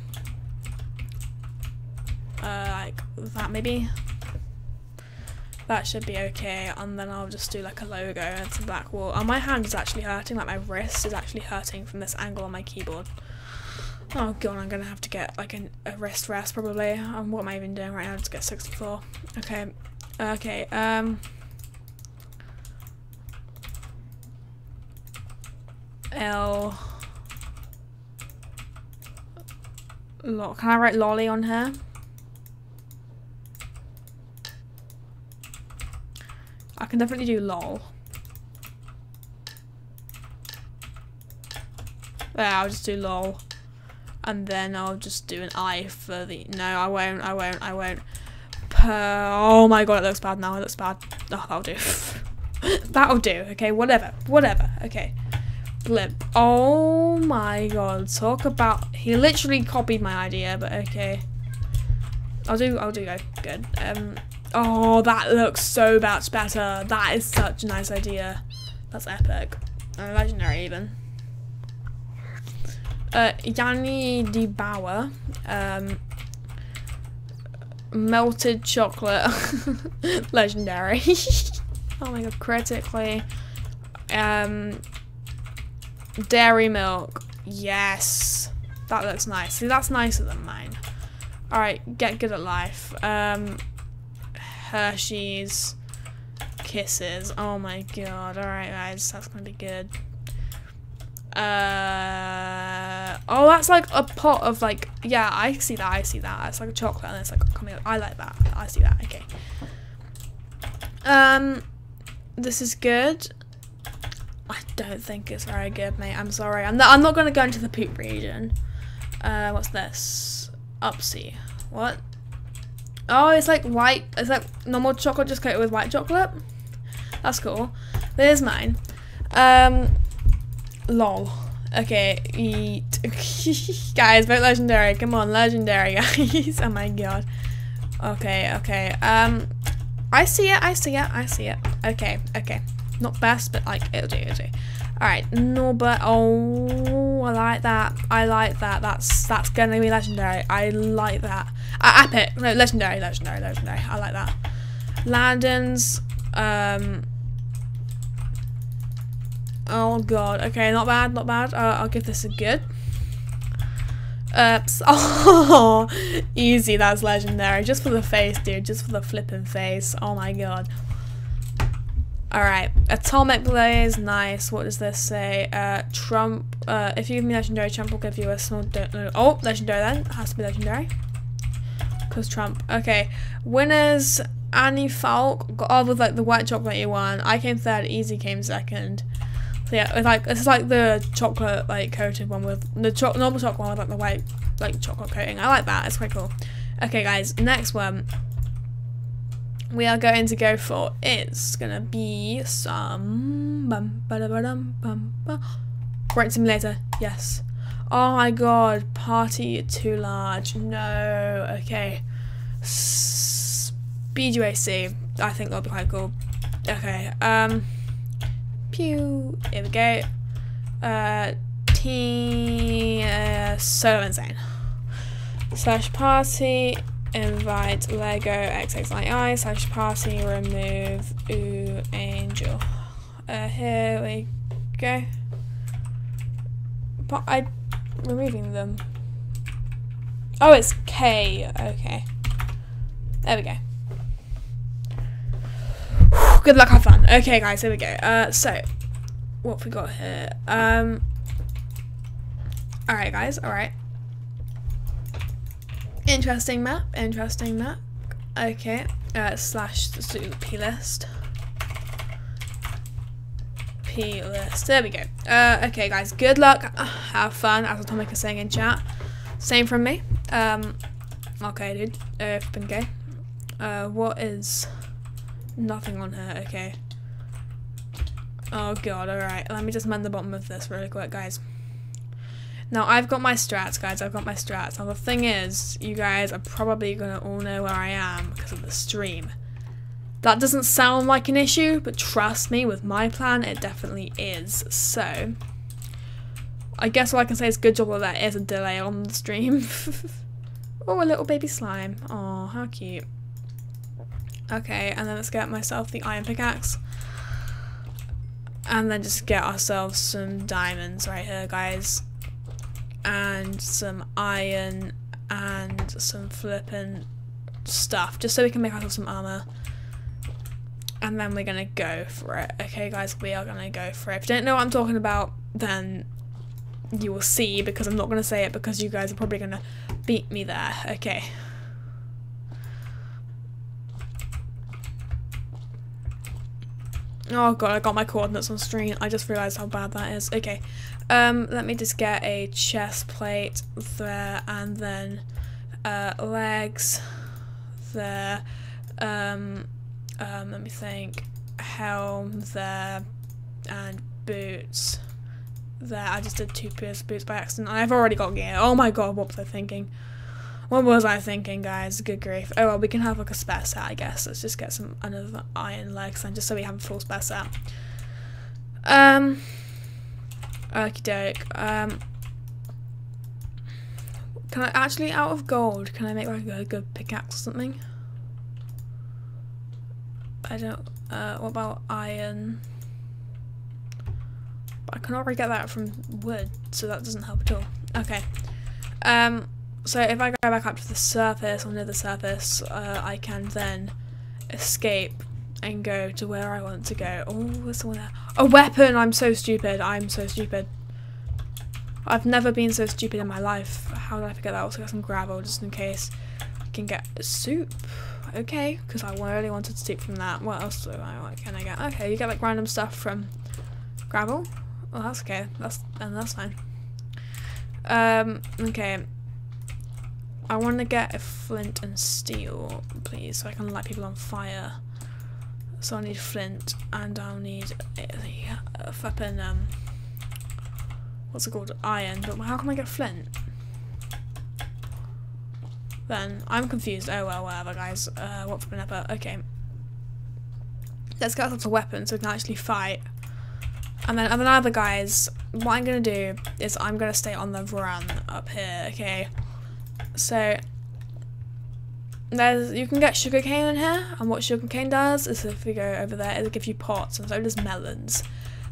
uh, like that maybe. That should be okay, and then I'll just do like a logo and some black wall. And my hand is actually hurting, like my wrist is actually hurting from this angle on my keyboard. Oh god, I'm gonna have to get like an, a wrist rest probably. Um, what am I even doing right now to get 64? Okay, okay, um... L. Can I write lolly on here? I can definitely do lol. There, I'll just do lol. And then I'll just do an I for the... No, I won't, I won't, I won't. Oh my god, it looks bad now, it looks bad. Oh, that'll do. that'll do, okay, whatever, whatever, okay. Blimp. Oh my god. Talk about he literally copied my idea, but okay. I'll do I'll do go. Good. Um Oh that looks so much better. That is such a nice idea. That's epic. Uh, legendary even. Uh Yanni de Bauer. Um melted chocolate. legendary. oh my god, critically. Um Dairy milk. Yes. That looks nice. See, that's nicer than mine. Alright, get good at life. Um, Hershey's. Kisses. Oh my god. Alright, guys. That's gonna be good. Uh, oh, that's like a pot of like, yeah, I see that, I see that. It's like a chocolate and it's like coming I like that. I see that. Okay. Um, this is good. I don't think it's very good, mate. I'm sorry. I'm not, I'm not going to go into the poop region. Uh, what's this? Upsy. What? Oh, it's like white. It's like normal chocolate just coated with white chocolate. That's cool. There's mine. Um, lol. Okay, eat. guys, vote legendary. Come on, legendary, guys. oh my god. Okay, okay. Um, I see it. I see it. I see it. Okay, okay. Not best, but like it'll do. It'll do. All right, no, but oh, I like that. I like that. That's that's gonna be legendary. I like that. Uh, epic. No, legendary, legendary, legendary. I like that. Landon's. Um. Oh god. Okay, not bad, not bad. Uh, I'll give this a good. Oops. Oh, easy. That's legendary. Just for the face, dude. Just for the flipping face. Oh my god. Alright, Atomic Blaze, nice. What does this say? Uh, Trump, uh, if you give me Legendary, Trump will give you a small, no, oh, Legendary then, has to be Legendary. Because Trump, okay. Winners, Annie Falk, got all with like the white chocolate you won. I came third, Easy came second. So yeah, it's like, this is like the chocolate, like, coated one with, the cho normal chocolate one with like the white, like, chocolate coating. I like that, it's quite cool. Okay guys, next one we are going to go for is gonna be some bum, ba -dum, bum, ba. Right simulator, yes. Oh my god, party too large. No, okay. Speed UHC. I think that'll be quite cool. Okay, um pew here we go. Uh team uh, solo insane. Slash party invite Lego XXII slash party remove ooh angel. Uh, here we go. But I removing them. Oh, it's K. Okay. There we go. Good luck, have fun. Okay, guys, here we go. Uh, so what we got here? Um. All right, guys. All right. Interesting map, interesting map. Okay, uh, slash the P list. P list, there we go. Uh, okay guys, good luck, have fun, as Atomic is saying in chat. Same from me. Um, okay dude, uh, been gay. Uh, what is, nothing on her, okay. Oh god, alright, let me just mend the bottom of this really quick guys. Now, I've got my strats, guys. I've got my strats. Now, the thing is, you guys are probably going to all know where I am because of the stream. That doesn't sound like an issue, but trust me, with my plan, it definitely is. So, I guess all I can say is good job that there is a delay on the stream. oh, a little baby slime. Oh, how cute. Okay, and then let's get myself the iron pickaxe. And then just get ourselves some diamonds right here, guys and some iron and some flippin' stuff just so we can make ourselves some armor. And then we're gonna go for it. Okay guys we are gonna go for it. If you don't know what I'm talking about then you will see because I'm not gonna say it because you guys are probably gonna beat me there. Okay. Oh god, I got my coordinates on screen. I just realised how bad that is. Okay, um, let me just get a chest plate there and then uh, legs there. Um, um, let me think. Helm there and boots there. I just did two pairs of boots by accident. I've already got gear. Oh my god, what was I thinking? What was I thinking, guys? Good grief. Oh well, we can have like a spare set, I guess. Let's just get some another iron legs and just so we have a full spare set. Um, okie doke. Um, can I actually, out of gold, can I make like a good pickaxe or something? I don't, uh, what about iron? But I cannot really get that from wood, so that doesn't help at all. Okay. Um, so if I go back up to the surface, or near the surface, uh, I can then escape and go to where I want to go. Oh, there's someone there. A weapon! I'm so stupid. I'm so stupid. I've never been so stupid in my life. How did I forget that? I also got some gravel just in case I can get soup. Okay, because I really wanted to soup from that. What else do I, what can I get? Okay, you get like random stuff from gravel. Well, that's okay. That's and that's fine. Um, okay. I want to get a flint and steel, please, so I can light people on fire. So I need flint, and I'll need a, a flippin' um, what's it called? Iron. But how can I get flint? Then I'm confused. Oh well, whatever, guys. Uh, what flippin' ever? Okay. Let's get ourselves a weapon so we can actually fight. And then other other guys, what I'm gonna do is I'm gonna stay on the run up here, okay? So there's you can get sugarcane in here, and what sugarcane does is if we go over there, it'll give you pots, and so does melons.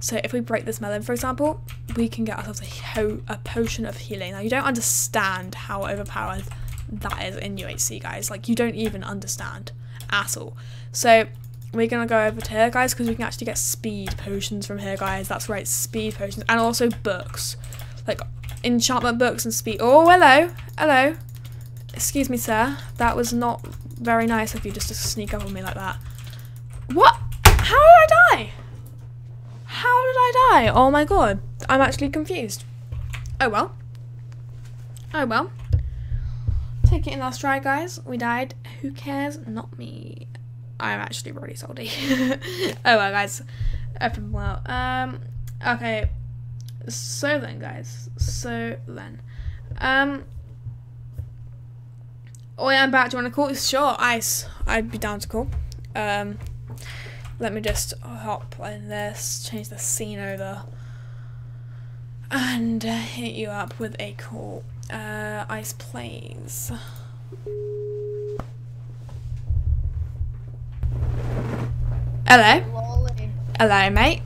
So if we break this melon, for example, we can get ourselves a, a potion of healing. Now you don't understand how overpowered that is in UHC, guys. Like you don't even understand at all. So we're gonna go over to here, guys, because we can actually get speed potions from here, guys. That's right, speed potions, and also books, like enchantment books and speed. Oh, hello, hello. Excuse me, sir. That was not very nice of you just to sneak up on me like that. What? How did I die? How did I die? Oh my god. I'm actually confused. Oh well. Oh well. Take it in our stride, guys. We died. Who cares? Not me. I'm actually really salty. oh well, guys. Open well. Um. Okay. So then, guys. So then. Um. Oh yeah, I'm back. Do you want to call? Sure, ice. I'd be down to call. Um, let me just hop in this, change the scene over, and uh, hit you up with a call. Uh, ice plays. Hello. Hello, mate.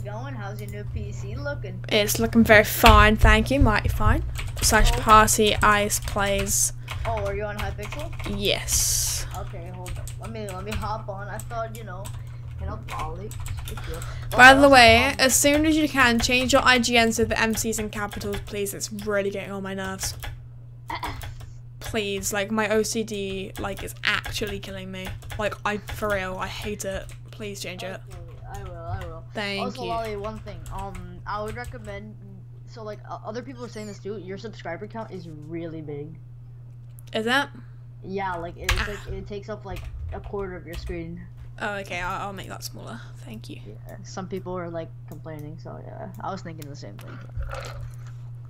It going? How's your new PC looking? It's looking very fine, thank you. Mighty fine. Slash oh. party ice plays. Oh, are you on Hypixel? Yes. Okay, hold on. Let me let me hop on. I thought you know, you know, Lolly. By the way, as soon as you can, change your IGN to the MCs and capitals, please. It's really getting on my nerves. Please, like my OCD, like is actually killing me. Like I, for real, I hate it. Please change it. I will. I will. Thank also, you. Lolly, one thing. Um, I would recommend. So like uh, other people are saying this too. Your subscriber count is really big. Is that? Yeah, like it's like it takes up like a quarter of your screen. Oh, okay. I'll, I'll make that smaller. Thank you. Yeah. Some people are like complaining. So yeah, I was thinking the same thing.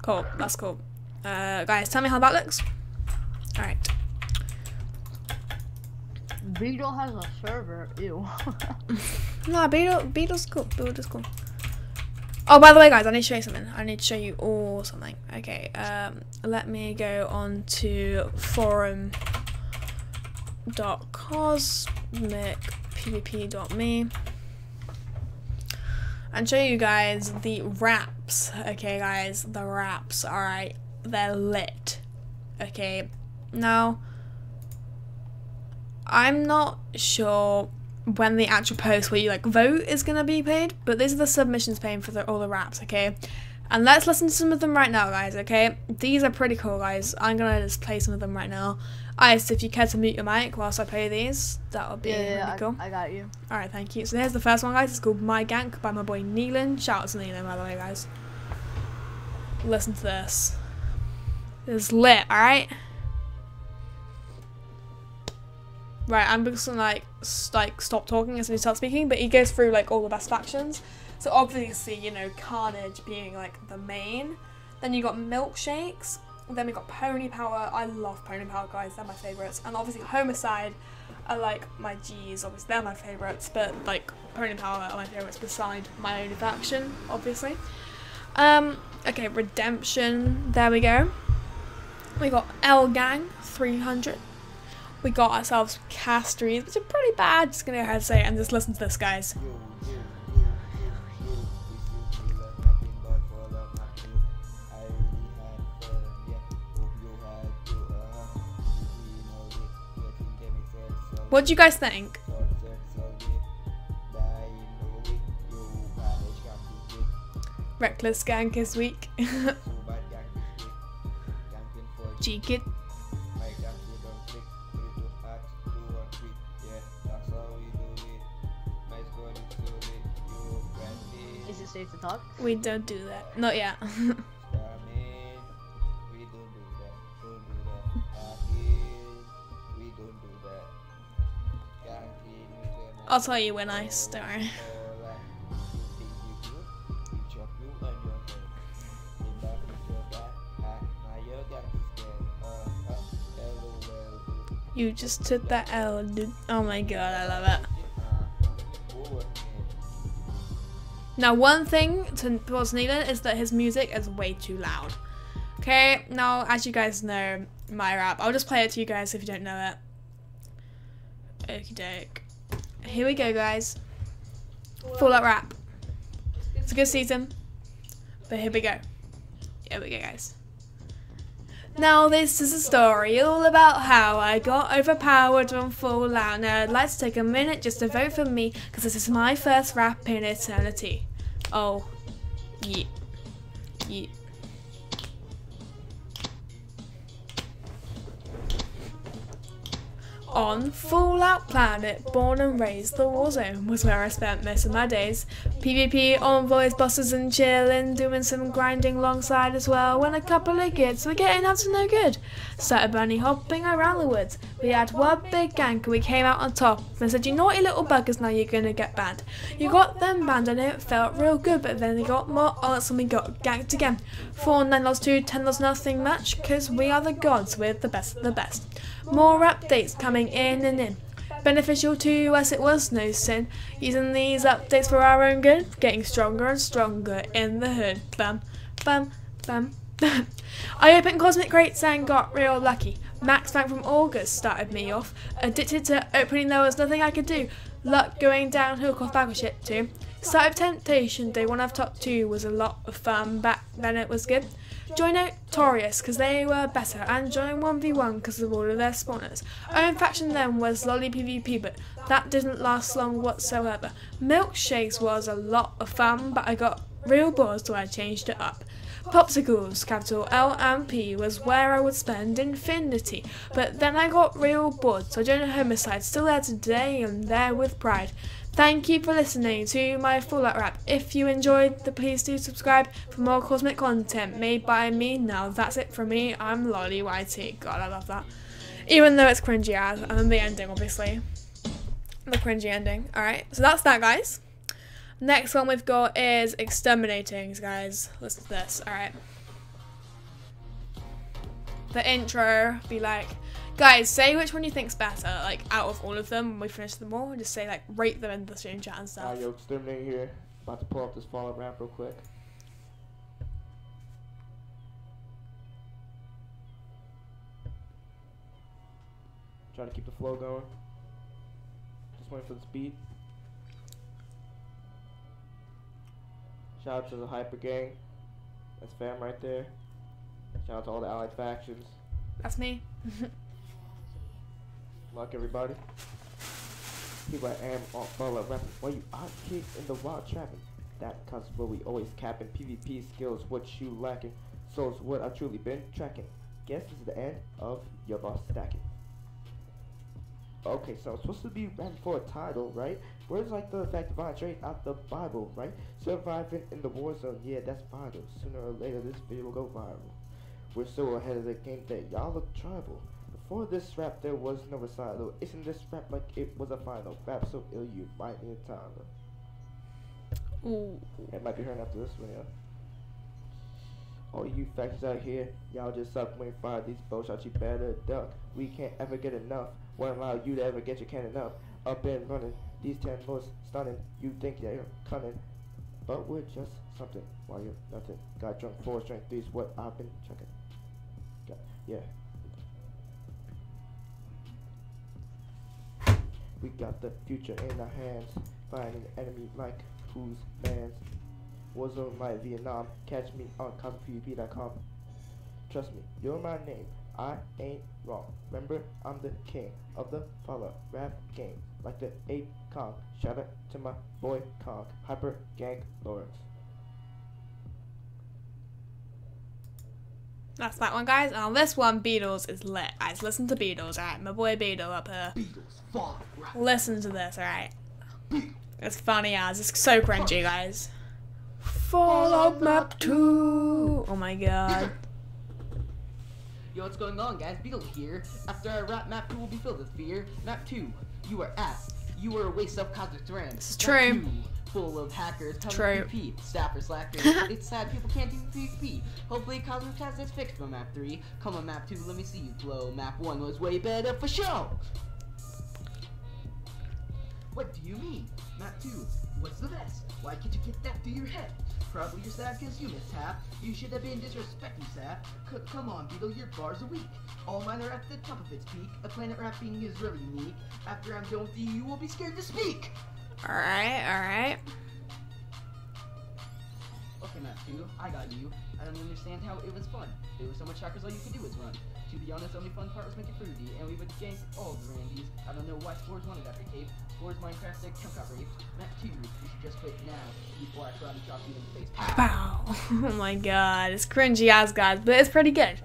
Cool. That's cool. Uh, guys, tell me how that looks. All right. Beetle has a server. Ew. No, Beetle, Beetle's cool. Beetle's cool. Oh, by the way, guys, I need to show you something. I need to show you all something. Okay, um, let me go on to forum.cosmicpvp.me and show you guys the raps. Okay, guys, the raps. All right, they're lit. Okay, now I'm not sure when the actual post where you like vote is gonna be paid, but these are the submissions paying for the, all the raps, okay? And let's listen to some of them right now, guys, okay? These are pretty cool, guys. I'm gonna just play some of them right now. Ice, if you care to mute your mic whilst I play these, that would be yeah, really yeah, cool. I, I got you. Alright, thank you. So here's the first one, guys. It's called My Gank by my boy Neelan. Shout out to Neelan, by the way, guys. Listen to this. It's lit, alright? Right, I'm gonna like like stop talking as as he starts speaking, but he goes through like all the best factions. So obviously, you know, Carnage being like the main. Then you got milkshakes. Then we got Pony Power. I love Pony Power, guys. They're my favorites. And obviously Homicide are like my G's. Obviously they're my favorites, but like Pony Power are my favorites beside my own faction, obviously. Um. Okay, Redemption. There we go. We got L Gang 300 we got ourselves Castries, which are pretty bad. Just gonna go ahead and say it and just listen to this, guys. What do you guys think? Reckless Gank is weak. G talk? We don't do that. No, yeah. I'll tell you when I start. You just took that L, dude. Oh my god, I love it. Now, one thing to towards Neelan is that his music is way too loud. Okay, now as you guys know my rap, I'll just play it to you guys if you don't know it. Okie doke. Here we go, guys. Fallout rap. It's a good season, but here we go. Here we go, guys. Now this is a story all about how I got overpowered on Fallout. Now I'd like to take a minute just to vote for me because this is my first rap in eternity. Oh, yeah. On Fallout Planet, born and raised, the Warzone was where I spent most of my days. PvP, envoys, bosses and chillin', doing some grinding alongside as well, when a couple of kids were getting up to no good. Started bunny hopping around the woods. We had one big gang and we came out on top. They said, you naughty little buggers, now you're gonna get banned. You got them banned and it felt real good, but then they got more arts and we got ganked again. 4, 9 lost 2, 10 lost nothing much, cause we are the gods, we're the best of the best. More updates coming in and in. Beneficial to us it was no sin. Using these updates for our own good, getting stronger and stronger in the hood. Bum, bum, bum. I opened Cosmic Crates and got real lucky. Max Bank from August started me off. Addicted to opening, there was nothing I could do. Luck going downhill cause battleship too. Started Temptation, day one of top two was a lot of fun. Back then it was good. Join Notorious because they were better, and join 1v1 because of all of their spawners. Own faction then was Lolly PvP, but that didn't last long whatsoever. Milkshakes was a lot of fun, but I got real bored so I changed it up. Popsicles, capital L and P, was where I would spend infinity, but then I got real bored, so I joined Homicide, still there today and there with pride. Thank you for listening to my Fallout rap. If you enjoyed, the please do subscribe for more cosmic content made by me. Now that's it from me. I'm Lolly YT. God, I love that. Even though it's cringy as, and then the ending, obviously. The cringy ending. Alright, so that's that, guys. Next one we've got is Exterminating, guys. Listen to this. Alright. The intro be like, guys, say which one you think's better, like out of all of them when we finish them all. Just say like rate them in the stream chat and stuff. Alright, yo, Exterminator here. About to pull up this Fallout rap real quick. Try to keep the flow going. Just waiting for the speed. Shout out to the Hyper Gang. That's fam right there. Shout out to all the allied factions. That's me. Luck everybody. Here I am on Fallout rapping. While you out here in the wild trapping. That cause where we always capping. PvP skills what you lacking. So is what I truly been tracking. Guess this is the end of your boss stacking. Okay, so I'm supposed to be rapping for a title, right? Words like the fact divine straight out the Bible, right? Surviving in the war zone, yeah, that's vital. Sooner or later, this video will go viral. We're so ahead of the game that y'all look tribal. Before this rap, there was no recital. Isn't this rap like it was a final? Rap so ill you might need time. Ooh. It might be hearing after this one, yeah. All you factors out here, y'all just suck when you fire these bullshots, you better duck. We can't ever get enough. Won't allow you to ever get your cannon up. Up and running, these ten bullets stunning. You think that you're cunning, but we're just something while you're nothing. Got drunk four strength three's what I've been checking. Got, yeah. We got the future in our hands. Finding an enemy like whose man's Warzone like Vietnam. Catch me on CopyPvP.com. Trust me, you're my name. I ain't wrong. Remember, I'm the king of the follow rap game. Like the ape Kong. Shout out to my boy Kong. Hyper Gang Lawrence. That's that one, guys. And on this one, Beatles is lit. Guys, listen to Beatles, alright? My boy Beetle up here. Listen to this, alright? It's funny as. It's so cringy, guys. Fallout Map 2. Oh my god. Yo, what's going on, guys? Beetle here. After our rap, map 2 will be filled with fear. Map 2, you are ass. You were a waste of cosmic RAM. This is Not true. you, Full of hackers, coming True. PvP, staffers, slackers. it's sad people can't do PvP. Hopefully Cosmic has this fixed for map 3. Come on map 2, let me see you glow. Map 1 was way better for show. What do you mean? Map 2, what's the best? Why can't you get that through your head? Probably you're sad because you mishap. You should have been disrespecting Sap. C- come on, Beetle, your bars are weak. All mine are at the top of its peak. A planet rapping is really unique. After I'm done with you, you will be scared to speak. Alright, alright. Okay, Map 2, I got you. I don't understand how it was fun. There were so much hackers, all you could do was run. To be honest, the only fun part was making fruity, and we would gank all the Randys. I don't know why Spores wanted after tape. Spores Minecraft said Chunk got raped. Map 2, you should just quit now, before I karate chop you in the face. Pow! Wow. Oh my god. It's cringy as guys, but it's pretty good.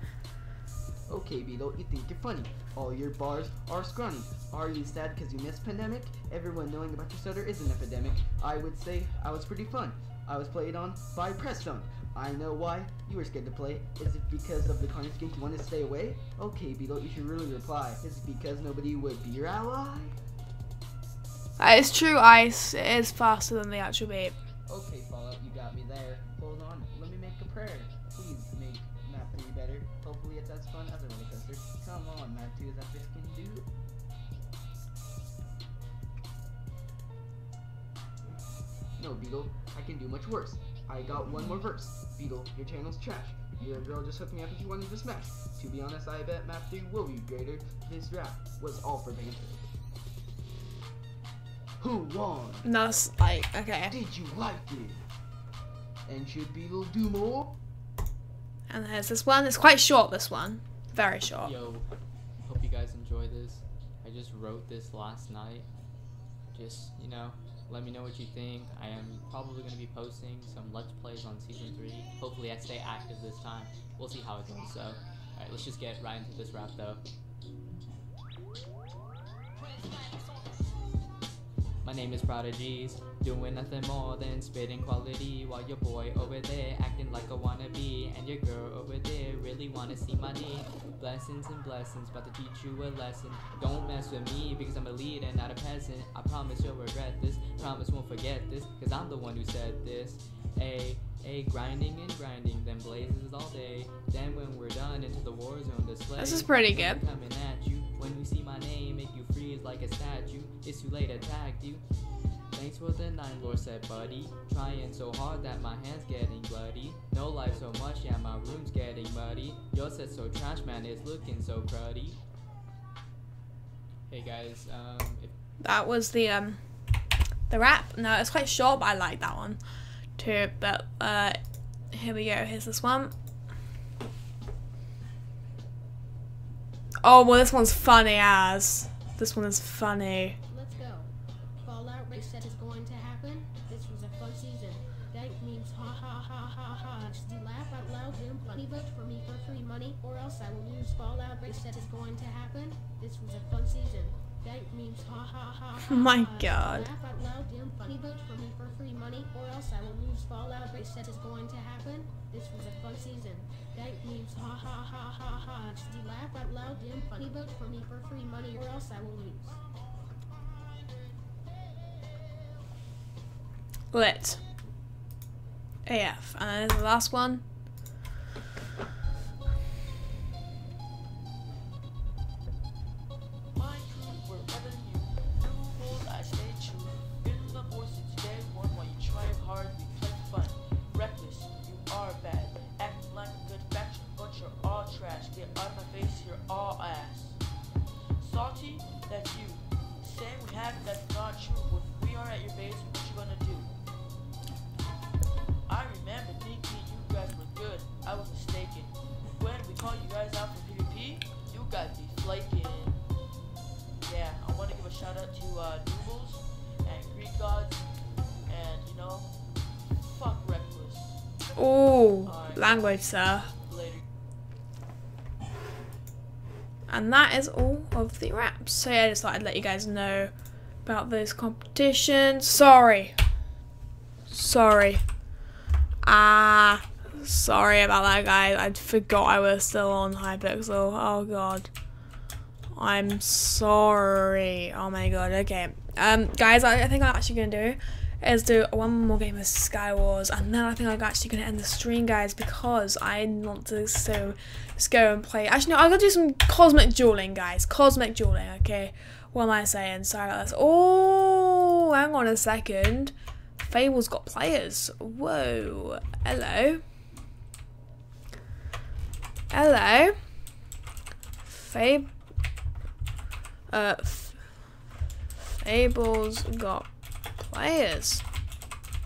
Okay, Beetle, you think you're funny. All your bars are scrawny. Are you sad because you missed pandemic? Everyone knowing about your stutter is an epidemic. I would say I was pretty fun. I was played on by Preston. I know why. You were scared to play. Is it because of the carnage skink you want to stay away? Okay, Beetle, you should really reply. Is it because nobody would be your ally? Uh, that is true, Ice. It is faster than the actual beat. Okay, Fallout, you got me there. Hold on, let me make a prayer. Please make map 3 better. Hopefully it's as fun as a roller coaster. Come on, map 2 is that fish can do. No, Beetle, I can do much worse. I got one more verse. Beetle, your channel's trash. Your girl just hooked me up and she wanted to smash. To be honest, I bet map 3 will be greater. This rap was all for banter. Who won? And that's like, okay. Did you like it? And should Beetle do more? And there's this one. It's quite short, this one. Very short. Yo, hope you guys enjoy this. I just wrote this last night. Just, you know, let me know what you think. I am probably going to be posting some Let's Plays on Season 3. Hopefully I stay active this time. We'll see how it goes, so. Alright, let's just get right into this rap, though. My name is Prodigies, doing nothing more than spitting quality while your boy over there acting like a wannabe and your girl over there really wanna see my. Blessings and blessings, about to teach you a lesson. Don't mess with me because I'm a leader, not a peasant. I promise you'll regret this, promise won't forget this, cause I'm the one who said this. A, a grinding and grinding, then blazes all day. Then when we're done into the war zone display. This is pretty good. Coming at you when you see my name, make you freeze like a statue. It's too late, attacked you. Thanks for the nine, Lord said, buddy. Trying so hard that my hand's getting bloody. No life so much, yeah, my room's getting muddy. Your set's so trash, man, it's looking so cruddy. Hey guys, um, That was the um the rap. No, it's quite short, but I like that one too. But uh, here we go. Here's this one. Oh well, this one's funny as. This one is funny. Let's go. Fallout race set is going to happen. This was a fun season. That means ha ha ha ha ha. Just laugh out loud and plenty vote for me for free money, or else I will lose. Fallout race set is going to happen. This was a fun season. That means ha ha ha ha. My ha. God. Laugh out loud and plenty vote for me for free money, or else I will lose. Fallout race set is going to happen. This was a fun season. That means ha ha ha ha ha. Just laugh out loud and plenty vote for me for free money, or else I will lose. Lit. AF. And uh, the last one. Have, that's not true. When we are at your base, what you gonna do? I remember thinking you guys were good. I was mistaken. When we called you guys out for PvP, you guys be flaking. Yeah, I want to give a shout out to uh, Noodles and Greek Gods, and you know, fuck Reckless. Oh, Alright. language, sir. And that is all of the raps. So yeah, I just thought I'd let you guys know about this competition. Sorry. Sorry. Ah, sorry about that, guys. I forgot I was still on Hypixel. Oh god. I'm sorry. Oh my god. Okay. Um, guys, I, I think I'm actually gonna do is do one more game of Sky Wars, and then I think I'm actually gonna end the stream, guys, because I want to so just go and play. Actually, no, I'm gonna do some cosmic dueling, guys. Cosmic dueling. Okay, what am I saying? This. Oh, hang on a second. Fable's got players. Whoa. Hello. Hello. Uh. Fable's got players.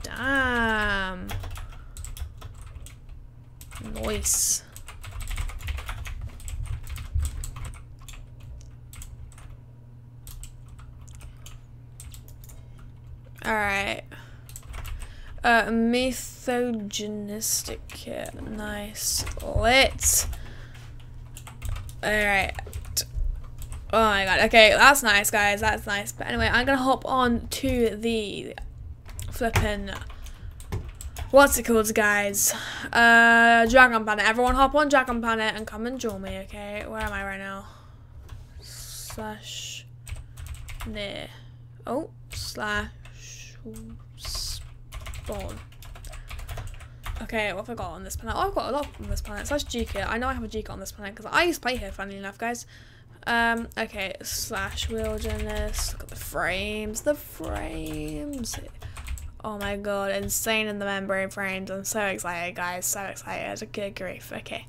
Damn. Nice. Alright. Uh, methogenistic kit. Nice. Let's. Alright. Oh my god. Okay, that's nice, guys. That's nice. But anyway, I'm gonna hop on to the flipping. What's it called, guys? Uh, Dragon Planet. Everyone hop on Dragon Planet and come and join me, okay? Where am I right now? Slash. Near. Oh, slash. Spawn. Okay, what have I got on this planet? Oh, I've got a lot on this planet. Slash kit. I know I have a kit on this planet because I used to play here, funnily enough, guys. Um, okay, slash wilderness. Look at the frames. The frames. Oh my god, insane in the membrane frames. I'm so excited, guys. So excited. It's a good grief. Okay.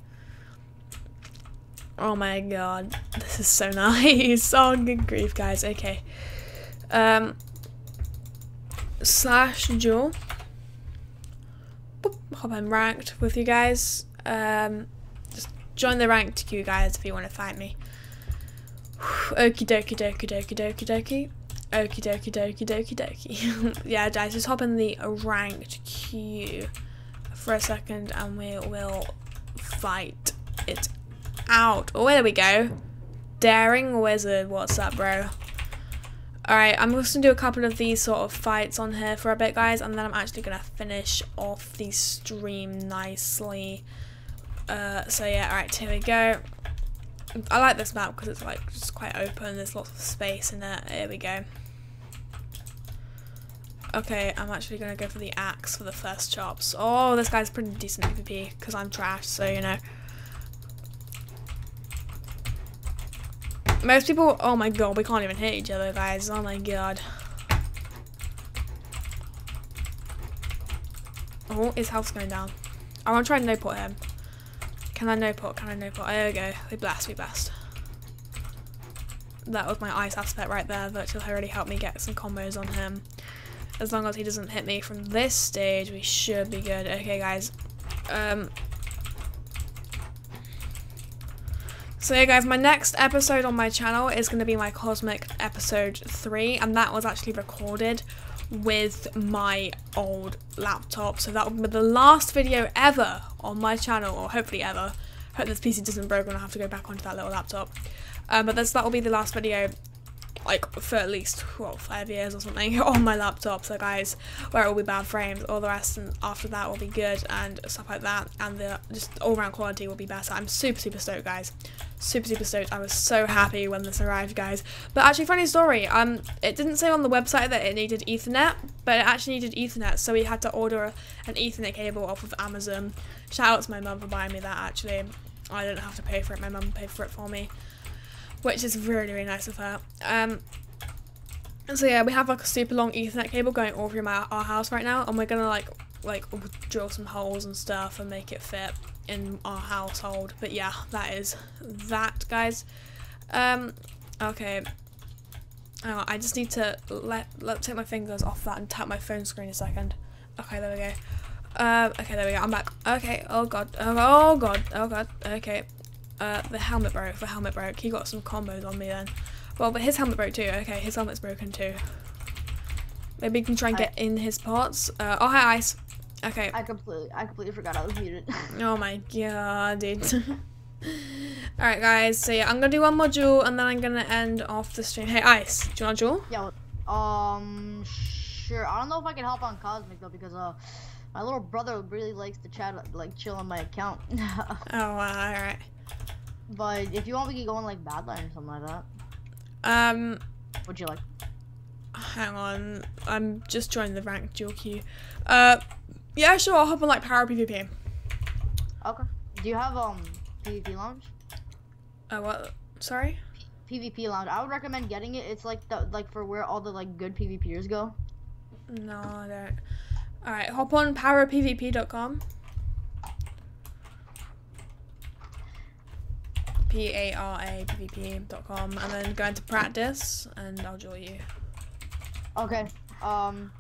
Oh my god. This is so nice. Oh, good grief, guys. Okay. Um, slash duel. Boop, hop in ranked with you guys. Um, just join the ranked queue, guys, if you want to fight me. Okie dokie dokie dokie dokie dokie. Okie dokie dokie dokie dokie. yeah, guys, just hop in the ranked queue for a second and we will fight it out. Oh, there we go. Daring Wizard, what's up, bro? Alright, I'm just going to do a couple of these sort of fights on here for a bit, guys, and then I'm actually going to finish off the stream nicely. Uh, so yeah, alright, here we go. I like this map because it's like just quite open, there's lots of space in it. Here we go. Okay, I'm actually going to go for the axe for the first chops. Oh, this guy's pretty decent PvP because I'm trash, so you know. Most people, oh my god, we can't even hit each other, guys. Oh my god. Oh, his health's going down. I want to try and no-pot him. Can I no-pot? Can I no-pot? There we go. We blast, we blast. That was my ice aspect right there. That Virtual already helped me get some combos on him. As long as he doesn't hit me from this stage, we should be good. Okay, guys. Um, So yeah guys, my next episode on my channel is going to be my Cosmic episode 3 and that was actually recorded with my old laptop. So that will be the last video ever on my channel, or hopefully ever. Hope this PC doesn't break and I have to go back onto that little laptop. Um, but this, that will be the last video like for at least what five years or something on my laptop. So guys where it will be bad frames all the rest and after that will be good and stuff like that. And the just all-round quality will be better. I'm super super stoked guys. Super super stoked. I was so happy when this arrived guys. But actually funny story. Um it didn't say on the website that it needed ethernet but it actually needed ethernet. So we had to order an ethernet cable off of amazon. Shout out to my mum for buying me that actually. I didn't have to pay for it. My mum paid for it for me which is really, really nice of her. Um, so yeah, we have like a super long Ethernet cable going all through my, our house right now, and we're gonna like like drill some holes and stuff and make it fit in our household. But yeah, that is that, guys. Um, okay. Oh, I just need to let let take my fingers off that and tap my phone screen a second. Okay, there we go. Uh, okay, there we go. I'm back. Okay. Oh god. Oh, oh god. Oh god. Okay. Uh, the helmet broke. The helmet broke. He got some combos on me then. Well, but his helmet broke too. Okay, his helmet's broken too. Maybe we can try and get in his parts. Uh, oh, hi, Ice. Okay. I completely, I completely forgot I was muted. Oh my god, dude. Alright, guys. So yeah, I'm gonna do one more duel and then I'm gonna end off the stream. Hey, Ice. Do you want to duel? yeah. Um. Sure. I don't know if I can help on Cosmic though because uh, my little brother really likes to chat like chill on my account. Oh, wow. Alright. But if you want, we can go on like Badland or something like that. Um, Would you like? hang on. I'm just joining the ranked duel queue. Uh, yeah, sure. I'll hop on like Para PvP. Okay. Do you have um PvP lounge? Uh, what? Sorry. PvP lounge. I would recommend getting it. It's like the like for where all the like good PvPers go. No, I don't. All right, hop on parapvp.com. P A R A P V P.com, and then go into practice, and I'll join you. Okay. Um.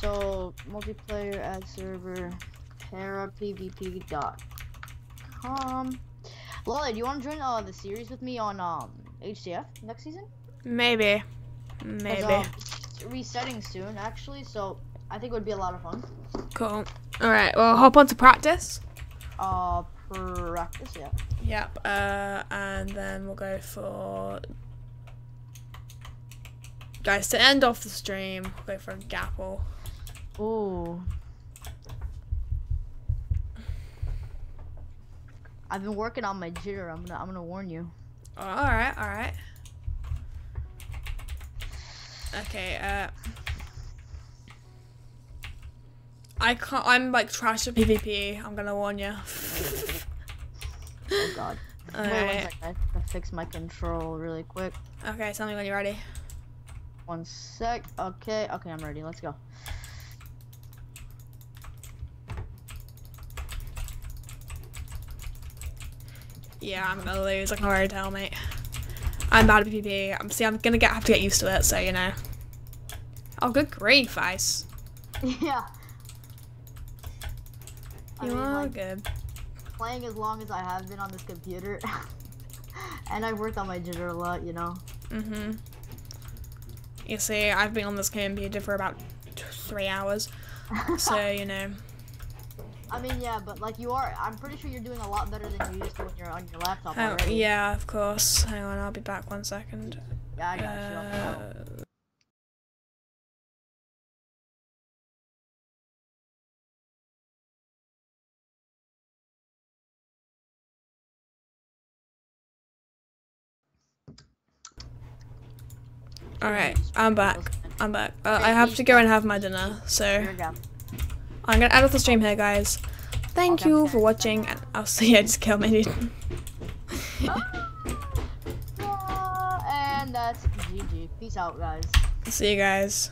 So multiplayer ad server parapvp.com. Lolly, do you want to join uh the series with me on um HCF next season? Maybe. 'Cause, Maybe. it's resetting soon actually, so I think it would be a lot of fun. Cool. All right. Well, hop on to practice. Uh, practice, yeah. Yep. Uh, and then we'll go for guys to end off the stream. We'll go for a gapple. Ooh. I've been working on my jitter. I'm gonna I'm gonna warn you. All right. All right. Okay. Uh. I can't. I'm like trash at PvP. I'm gonna warn you. Oh god. Wait one Alright, I fix my control really quick. Okay. Tell me when you're ready. One sec. Okay. Okay, I'm ready. Let's go. Yeah, I'm gonna lose. I can already tell, mate. I'm bad at PvP. I'm see. I'm gonna get have to get used to it. So you know. Oh, good grief, Ice. yeah. I You mean, are like, good. playing as long as I have been on this computer, and I've worked on my jitter a lot, you know. Mm-hmm. You see, I've been on this computer for about three hours. So you know. I mean, yeah, but like you are, I'm pretty sure you're doing a lot better than you used to when you're on your laptop Oh, already. yeah, of course. Hang on, I'll be back one second. Yeah, I got you. Uh, Alright, I'm back. I'm back. Uh, I have to go and have my dinner, so Here we go. I'm gonna end off the stream here, guys. Thank you for watching, and I'll see you. Just kill me, dude. And that's GG. Peace out, guys. see you guys.